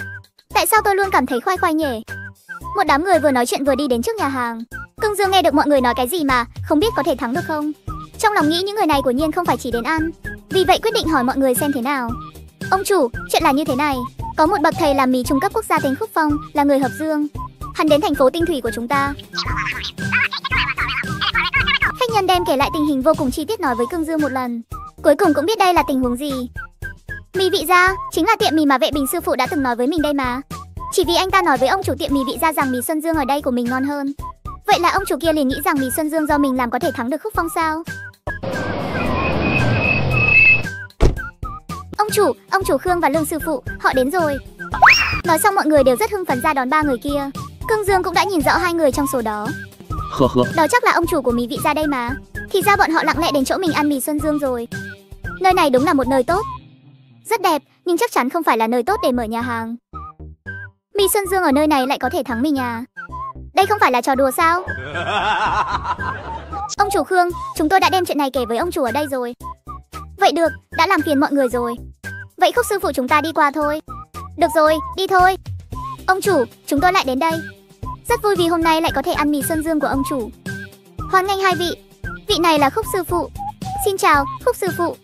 Tại sao tôi luôn cảm thấy khoai khoai nhỉ? Một đám người vừa nói chuyện vừa đi đến trước nhà hàng. Cương Dương nghe được mọi người nói cái gì mà, không biết có thể thắng được không? Trong lòng nghĩ những người này của nhiên không phải chỉ đến ăn. Vì vậy quyết định hỏi mọi người xem thế nào. Ông chủ, chuyện là như thế này. Có một bậc thầy làm mì trung cấp quốc gia tên Khúc Phong, là người Hợp Dương. Hắn đến thành phố Tinh Thủy của chúng ta. Khách nhân đem kể lại tình hình vô cùng chi tiết nói với Cương Dương một lần. Cuối cùng cũng biết đây là tình huống gì. Mì vị gia chính là tiệm mì mà vệ bình sư phụ đã từng nói với mình đây mà. Chỉ vì anh ta nói với ông chủ tiệm mì vị gia rằng mì Xuân Dương ở đây của mình ngon hơn. Vậy là ông chủ kia liền nghĩ rằng mì Xuân Dương do mình làm có thể thắng được Khúc Phong sao? Ông chủ, ông chủ Khương và Lương sư phụ, họ đến rồi. Nói xong mọi người đều rất hưng phấn ra đón ba người kia. Cương Dương cũng đã nhìn rõ hai người trong số đó.Đó chắc là ông chủ của mì vị gia đây mà. Thì ra bọn họ lặng lẽ đến chỗ mình ăn mì Xuân Dương rồi. Nơi này đúng là một nơi tốt. Rất đẹp, nhưng chắc chắn không phải là nơi tốt để mở nhà hàng. Mì Xuân Dương ở nơi này lại có thể thắng mình à? Đây không phải là trò đùa sao? Ông chủ Khương, chúng tôi đã đem chuyện này kể với ông chủ ở đây rồi. Vậy được, đã làm phiền mọi người rồi. Vậy khúc sư phụ chúng ta đi qua thôi. Được rồi, đi thôi. Ông chủ, chúng tôi lại đến đây. Rất vui vì hôm nay lại có thể ăn mì Xuân Dương của ông chủ. Hoan nghênh hai vị. Vị này là khúc sư phụ. Xin chào, khúc sư phụ.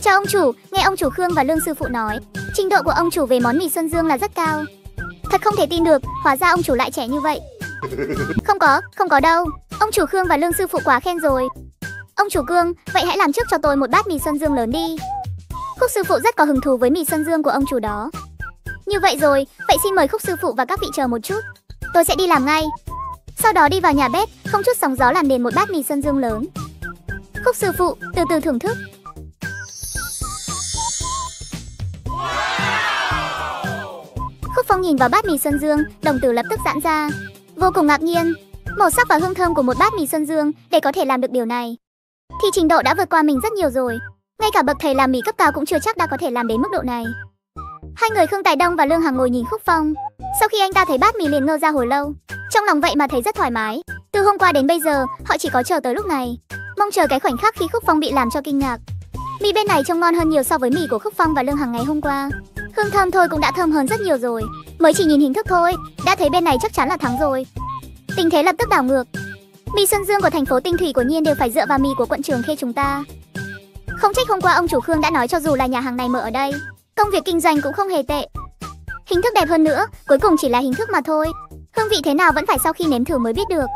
Chào ông chủ, nghe ông chủ Khương và Lương sư phụ nói, trình độ của ông chủ về món mì Xuân Dương là rất cao. Thật không thể tin được, hóa ra ông chủ lại trẻ như vậy. Không có, không có đâu. Ông chủ Khương và Lương sư phụ quá khen rồi. Ông chủ Cương, vậy hãy làm trước cho tôi một bát mì Xuân Dương lớn đi. Khúc sư phụ rất có hứng thú với mì Xuân Dương của ông chủ đó. Như vậy rồi, vậy xin mời khúc sư phụ và các vị chờ một chút. Tôi sẽ đi làm ngay. Sau đó đi vào nhà bếp, không chút sóng gió làm nền một bát mì Xuân Dương lớn. Khúc sư phụ, từ từ thưởng thức. Khúc Phong nhìn vào bát mì Xuân Dương, đồng tử lập tức giãn ra. Vô cùng ngạc nhiên, màu sắc và hương thơm của một bát mì Xuân Dương để có thể làm được điều này. Thì trình độ đã vượt qua mình rất nhiều rồi. Ngay cả bậc thầy làm mì cấp cao cũng chưa chắc đã có thể làm đến mức độ này. Hai người Khương Tài Đông và Lương Hằng ngồi nhìn Khúc Phong. Sau khi anh ta thấy bát mì liền ngơ ra hồi lâu, trong lòng vậy mà thấy rất thoải mái. Từ hôm qua đến bây giờ, họ chỉ có chờ tới lúc này, mong chờ cái khoảnh khắc khi Khúc Phong bị làm cho kinh ngạc. Mì bên này trông ngon hơn nhiều so với mì của Khúc Phong và Lương Hằng ngày hôm qua. Hương thơm thôi cũng đã thơm hơn rất nhiều rồi. Mới chỉ nhìn hình thức thôi, đã thấy bên này chắc chắn là thắng rồi. Tình thế lập tức đảo ngược. Mì Xuân Dương của thành phố Tinh Thủy của Nhiên đều phải dựa vào mì của quận Trường Khê chúng ta. Không trách hôm qua ông chủ Khương đã nói cho dù là nhà hàng này mở ở đây, công việc kinh doanh cũng không hề tệ. Hình thức đẹp hơn nữa, cuối cùng chỉ là hình thức mà thôi. Hương vị thế nào vẫn phải sau khi nếm thử mới biết được.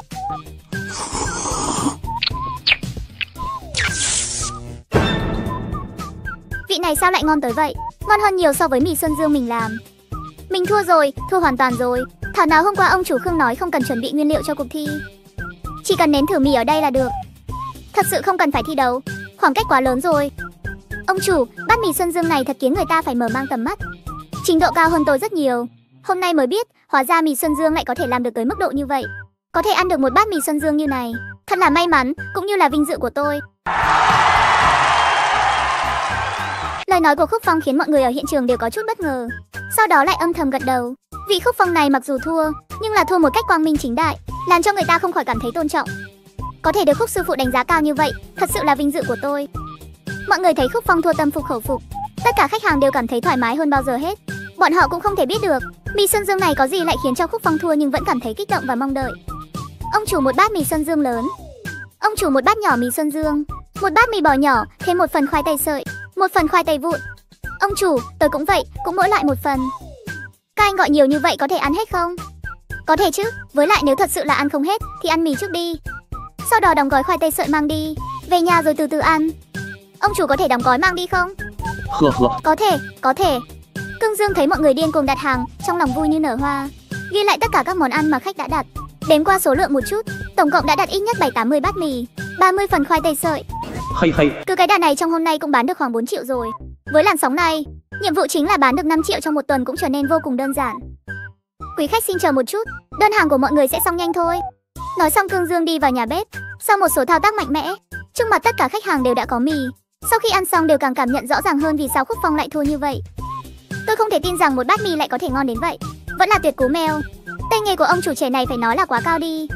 Này sao lại ngon tới vậy? Ngon hơn nhiều so với mì Xuân Dương mình làm. Mình thua rồi, thua hoàn toàn rồi. Thảo nào hôm qua ông chủ Khương nói không cần chuẩn bị nguyên liệu cho cuộc thi. Chỉ cần nếm thử mì ở đây là được. Thật sự không cần phải thi đấu, khoảng cách quá lớn rồi. Ông chủ, bát mì Xuân Dương này thật khiến người ta phải mở mang tầm mắt. Trình độ cao hơn tôi rất nhiều. Hôm nay mới biết, hóa ra mì Xuân Dương lại có thể làm được tới mức độ như vậy. Có thể ăn được một bát mì Xuân Dương như này, thật là may mắn, cũng như là vinh dự của tôi. Lời nói của Khúc Phong khiến mọi người ở hiện trường đều có chút bất ngờ. Sau đó lại âm thầm gật đầu. Vị Khúc Phong này mặc dù thua, nhưng là thua một cách quang minh chính đại, làm cho người ta không khỏi cảm thấy tôn trọng. Có thể được Khúc sư phụ đánh giá cao như vậy, thật sự là vinh dự của tôi. Mọi người thấy Khúc Phong thua tâm phục khẩu phục, tất cả khách hàng đều cảm thấy thoải mái hơn bao giờ hết. Bọn họ cũng không thể biết được, mì Xuân Dương này có gì lại khiến cho Khúc Phong thua nhưng vẫn cảm thấy kích động và mong đợi. Ông chủ một bát mì Xuân Dương lớn, ông chủ một bát nhỏ mì Xuân Dương, một bát mì bò nhỏ, thêm một phần khoai tây sợi, một phần khoai tây vụn. Ông chủ, tôi cũng vậy, cũng mỗi loại một phần. Các anh gọi nhiều như vậy có thể ăn hết không? Có thể chứ, với lại nếu thật sự là ăn không hết thì ăn mì trước đi. Sau đó đóng gói khoai tây sợi mang đi, về nhà rồi từ từ ăn. Ông chủ có thể đóng gói mang đi không? Có thể, có thể. Cương Dương thấy mọi người điên cuồng đặt hàng, trong lòng vui như nở hoa. Ghi lại tất cả các món ăn mà khách đã đặt. Đếm qua số lượng một chút, tổng cộng đã đặt ít nhất 7-80 bát mì, 30 phần khoai tây sợi. Hay hay. Cứ cái đà này trong hôm nay cũng bán được khoảng 4 triệu rồi. Với làn sóng này, nhiệm vụ chính là bán được 5 triệu trong một tuần cũng trở nên vô cùng đơn giản. Quý khách xin chờ một chút, đơn hàng của mọi người sẽ xong nhanh thôi. Nói xong Cương Dương đi vào nhà bếp, sau một số thao tác mạnh mẽ, trước mặt tất cả khách hàng đều đã có mì. Sau khi ăn xong đều càng cảm nhận rõ ràng hơn vì sao Khúc Phong lại thua như vậy. Tôi không thể tin rằng một bát mì lại có thể ngon đến vậy. Vẫn là tuyệt cú mèo. Tay nghề của ông chủ trẻ này phải nói là quá cao đi.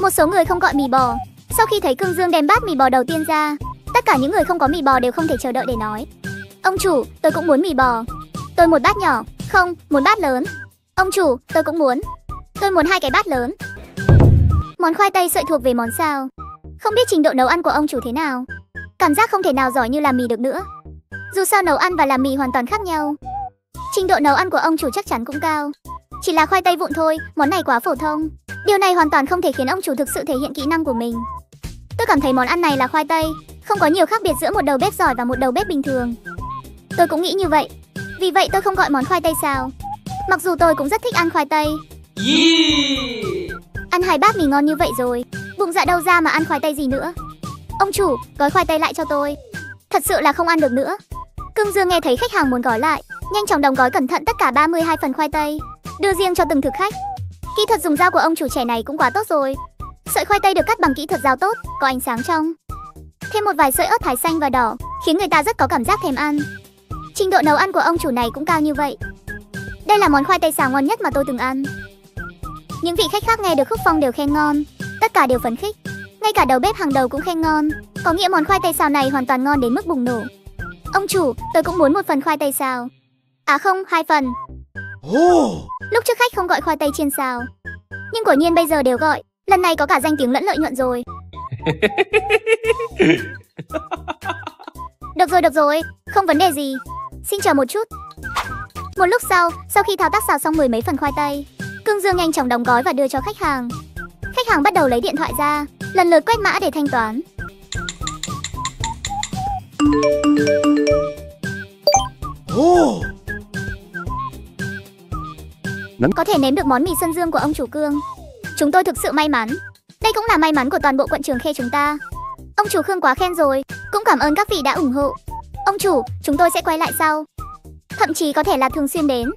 Một số người không gọi mì bò. Sau khi thấy Cương Dương đem bát mì bò đầu tiên ra, tất cả những người không có mì bò đều không thể chờ đợi để nói. Ông chủ, tôi cũng muốn mì bò. Tôi một bát nhỏ, không, một bát lớn. Ông chủ, tôi cũng muốn. Tôi muốn hai cái bát lớn. Món khoai tây sợi thuộc về món sao? Không biết trình độ nấu ăn của ông chủ thế nào. Cảm giác không thể nào giỏi như làm mì được nữa. Dù sao nấu ăn và làm mì hoàn toàn khác nhau. Trình độ nấu ăn của ông chủ chắc chắn cũng cao. Chỉ là khoai tây vụn thôi, món này quá phổ thông. Điều này hoàn toàn không thể khiến ông chủ thực sự thể hiện kỹ năng của mình. Tôi cảm thấy món ăn này là khoai tây, không có nhiều khác biệt giữa một đầu bếp giỏi và một đầu bếp bình thường. Tôi cũng nghĩ như vậy. Vì vậy tôi không gọi món khoai tây xào. Mặc dù tôi cũng rất thích ăn khoai tây. Ăn hai bát mì ngon như vậy rồi, bụng dạ đâu ra mà ăn khoai tây gì nữa. Ông chủ, gói khoai tây lại cho tôi. Thật sự là không ăn được nữa. Cương Dương nghe thấy khách hàng muốn gói lại, nhanh chóng đóng gói cẩn thận tất cả 32 phần khoai tây, đưa riêng cho từng thực khách. Kỹ thuật dùng dao của ông chủ trẻ này cũng quá tốt rồi. Sợi khoai tây được cắt bằng kỹ thuật dao tốt, có ánh sáng trong. Thêm một vài sợi ớt thái xanh và đỏ, khiến người ta rất có cảm giác thèm ăn. Trình độ nấu ăn của ông chủ này cũng cao như vậy. Đây là món khoai tây xào ngon nhất mà tôi từng ăn. Những vị khách khác nghe được Khúc Phong đều khen ngon, tất cả đều phấn khích. Ngay cả đầu bếp hàng đầu cũng khen ngon, có nghĩa món khoai tây xào này hoàn toàn ngon đến mức bùng nổ. Ông chủ, tôi cũng muốn một phần khoai tây xào. À không, hai phần. Lúc trước khách không gọi khoai tây chiên xào, nhưng quả nhiên bây giờ đều gọi. Lần này có cả danh tiếng lẫn lợi nhuận rồi. được rồi, được rồi, không vấn đề gì. Xin chờ một chút. Một lúc sau, sau khi thao tác xào xong mười mấy phần khoai tây, Cương Dương nhanh chóng đóng gói và đưa cho khách hàng. Khách hàng bắt đầu lấy điện thoại ra, lần lượt quét mã để thanh toán. Có thể nếm được món mì Xuân Dương của ông chủ Cương. Chúng tôi thực sự may mắn. Đây cũng là may mắn của toàn bộ quận trường Khê chúng ta. Ông chủ Khương quá khen rồi, cũng cảm ơn các vị đã ủng hộ. Ông chủ, chúng tôi sẽ quay lại sau. Thậm chí có thể là thường xuyên đến.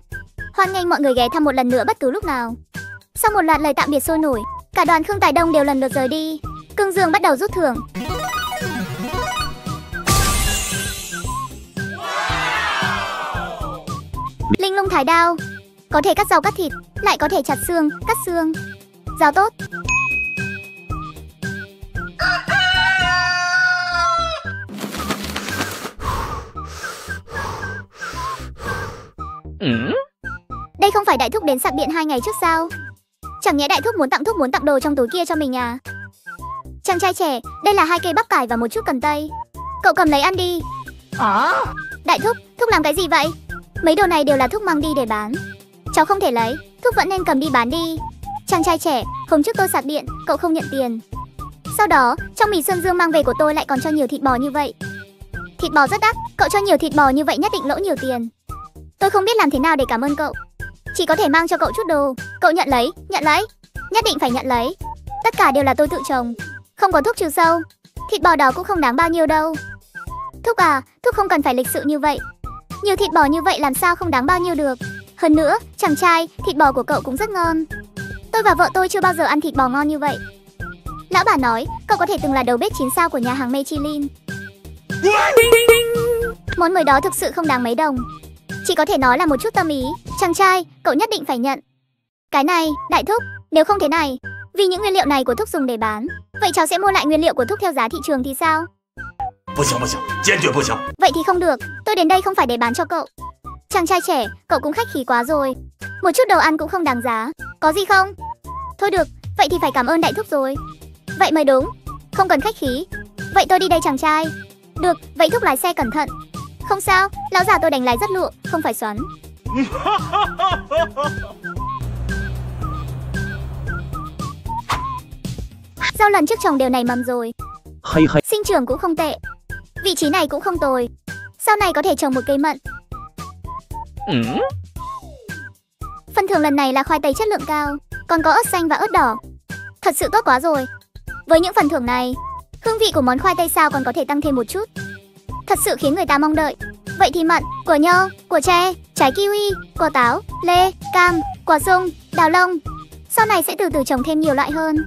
Hoan nghênh mọi người ghé thăm một lần nữa bất cứ lúc nào. Sau một loạt lời tạm biệt sôi nổi, cả đoàn Khương Tài Đông đều lần lượt rời đi. Cương Dương bắt đầu rút thưởng. Linh lung thái đao Có thể cắt rau cắt thịt Lại có thể chặt xương, cắt xương Rau tốt Đây không phải đại thúc đến sạc điện hai ngày trước sao Chẳng nhẽ đại thúc muốn tặng thuốc muốn tặng đồ trong túi kia cho mình à Chàng trai trẻ, đây là hai cây bắp cải và một chút cần tây cậu cầm lấy ăn đi. Hả? Đại thúc, thúc làm cái gì vậy? Mấy đồ này đều là thúc mang đi để bán. Cháu không thể lấy, thúc vẫn nên cầm đi bán đi. Chàng trai trẻ, hôm trước tôi sạc điện, cậu không nhận tiền. Sau đó, trong mì Xuân Dương mang về của tôi lại còn cho nhiều thịt bò như vậy. Thịt bò rất đắt, cậu cho nhiều thịt bò như vậy nhất định lỗ nhiều tiền. Tôi không biết làm thế nào để cảm ơn cậu. Chỉ có thể mang cho cậu chút đồ. Cậu nhận lấy, nhận lấy. Nhất định phải nhận lấy. Tất cả đều là tôi tự trồng. Không có thuốc trừ sâu. Thịt bò đó cũng không đáng bao nhiêu đâu. Thúc à, thúc không cần phải lịch sự như vậy. Nhiều thịt bò như vậy làm sao không đáng bao nhiêu được. Hơn nữa, chàng trai, thịt bò của cậu cũng rất ngon. Tôi và vợ tôi chưa bao giờ ăn thịt bò ngon như vậy. Lão bà nói, cậu có thể từng là đầu bếp 9 sao của nhà hàng Michelin. Món mời đó thực sự không đáng mấy đồng. Chỉ có thể nói là một chút tâm ý. Chàng trai, cậu nhất định phải nhận. Cái này, đại thúc, nếu không thế này Vì những nguyên liệu này của thúc dùng để bán Vậy cháu sẽ mua lại nguyên liệu của thúc theo giá thị trường thì sao? Vậy thì không được, tôi đến đây không phải để bán cho cậu. Chàng trai trẻ, cậu cũng khách khí quá rồi. Một chút đồ ăn cũng không đáng giá. Có gì không? Thôi được, vậy thì phải cảm ơn đại thúc rồi. Vậy mới đúng, không cần khách khí. Vậy tôi đi đây chàng trai. Được, vậy thúc lái xe cẩn thận. Không sao, lão già tôi đánh lái rất lụa, không phải xoắn. Rau lần trước trồng đều nảy mầm rồi, 嘿嘿，sinh trưởng cũng không tệ. Vị trí này cũng không tồi. Sau này có thể trồng một cây mận. Phần thưởng lần này là khoai tây chất lượng cao, còn có ớt xanh và ớt đỏ. Thật sự tốt quá rồi. Với những phần thưởng này, hương vị của món khoai tây sao còn có thể tăng thêm một chút. Thật sự khiến người ta mong đợi. Vậy thì mận, của nho, của tre, trái kiwi, của táo, lê, cam, quả sung, đào lông. Sau này sẽ từ từ trồng thêm nhiều loại hơn.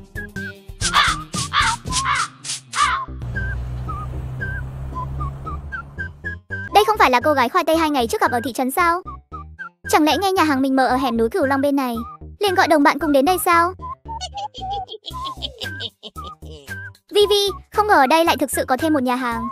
Đây không phải là cô gái khoai tây hai ngày trước gặp ở thị trấn sao? Chẳng lẽ nghe nhà hàng mình mở ở hẻm núi Cửu Long bên này, liền gọi đồng bạn cùng đến đây sao? Vi Vi, không ngờ ở đây lại thực sự có thêm một nhà hàng.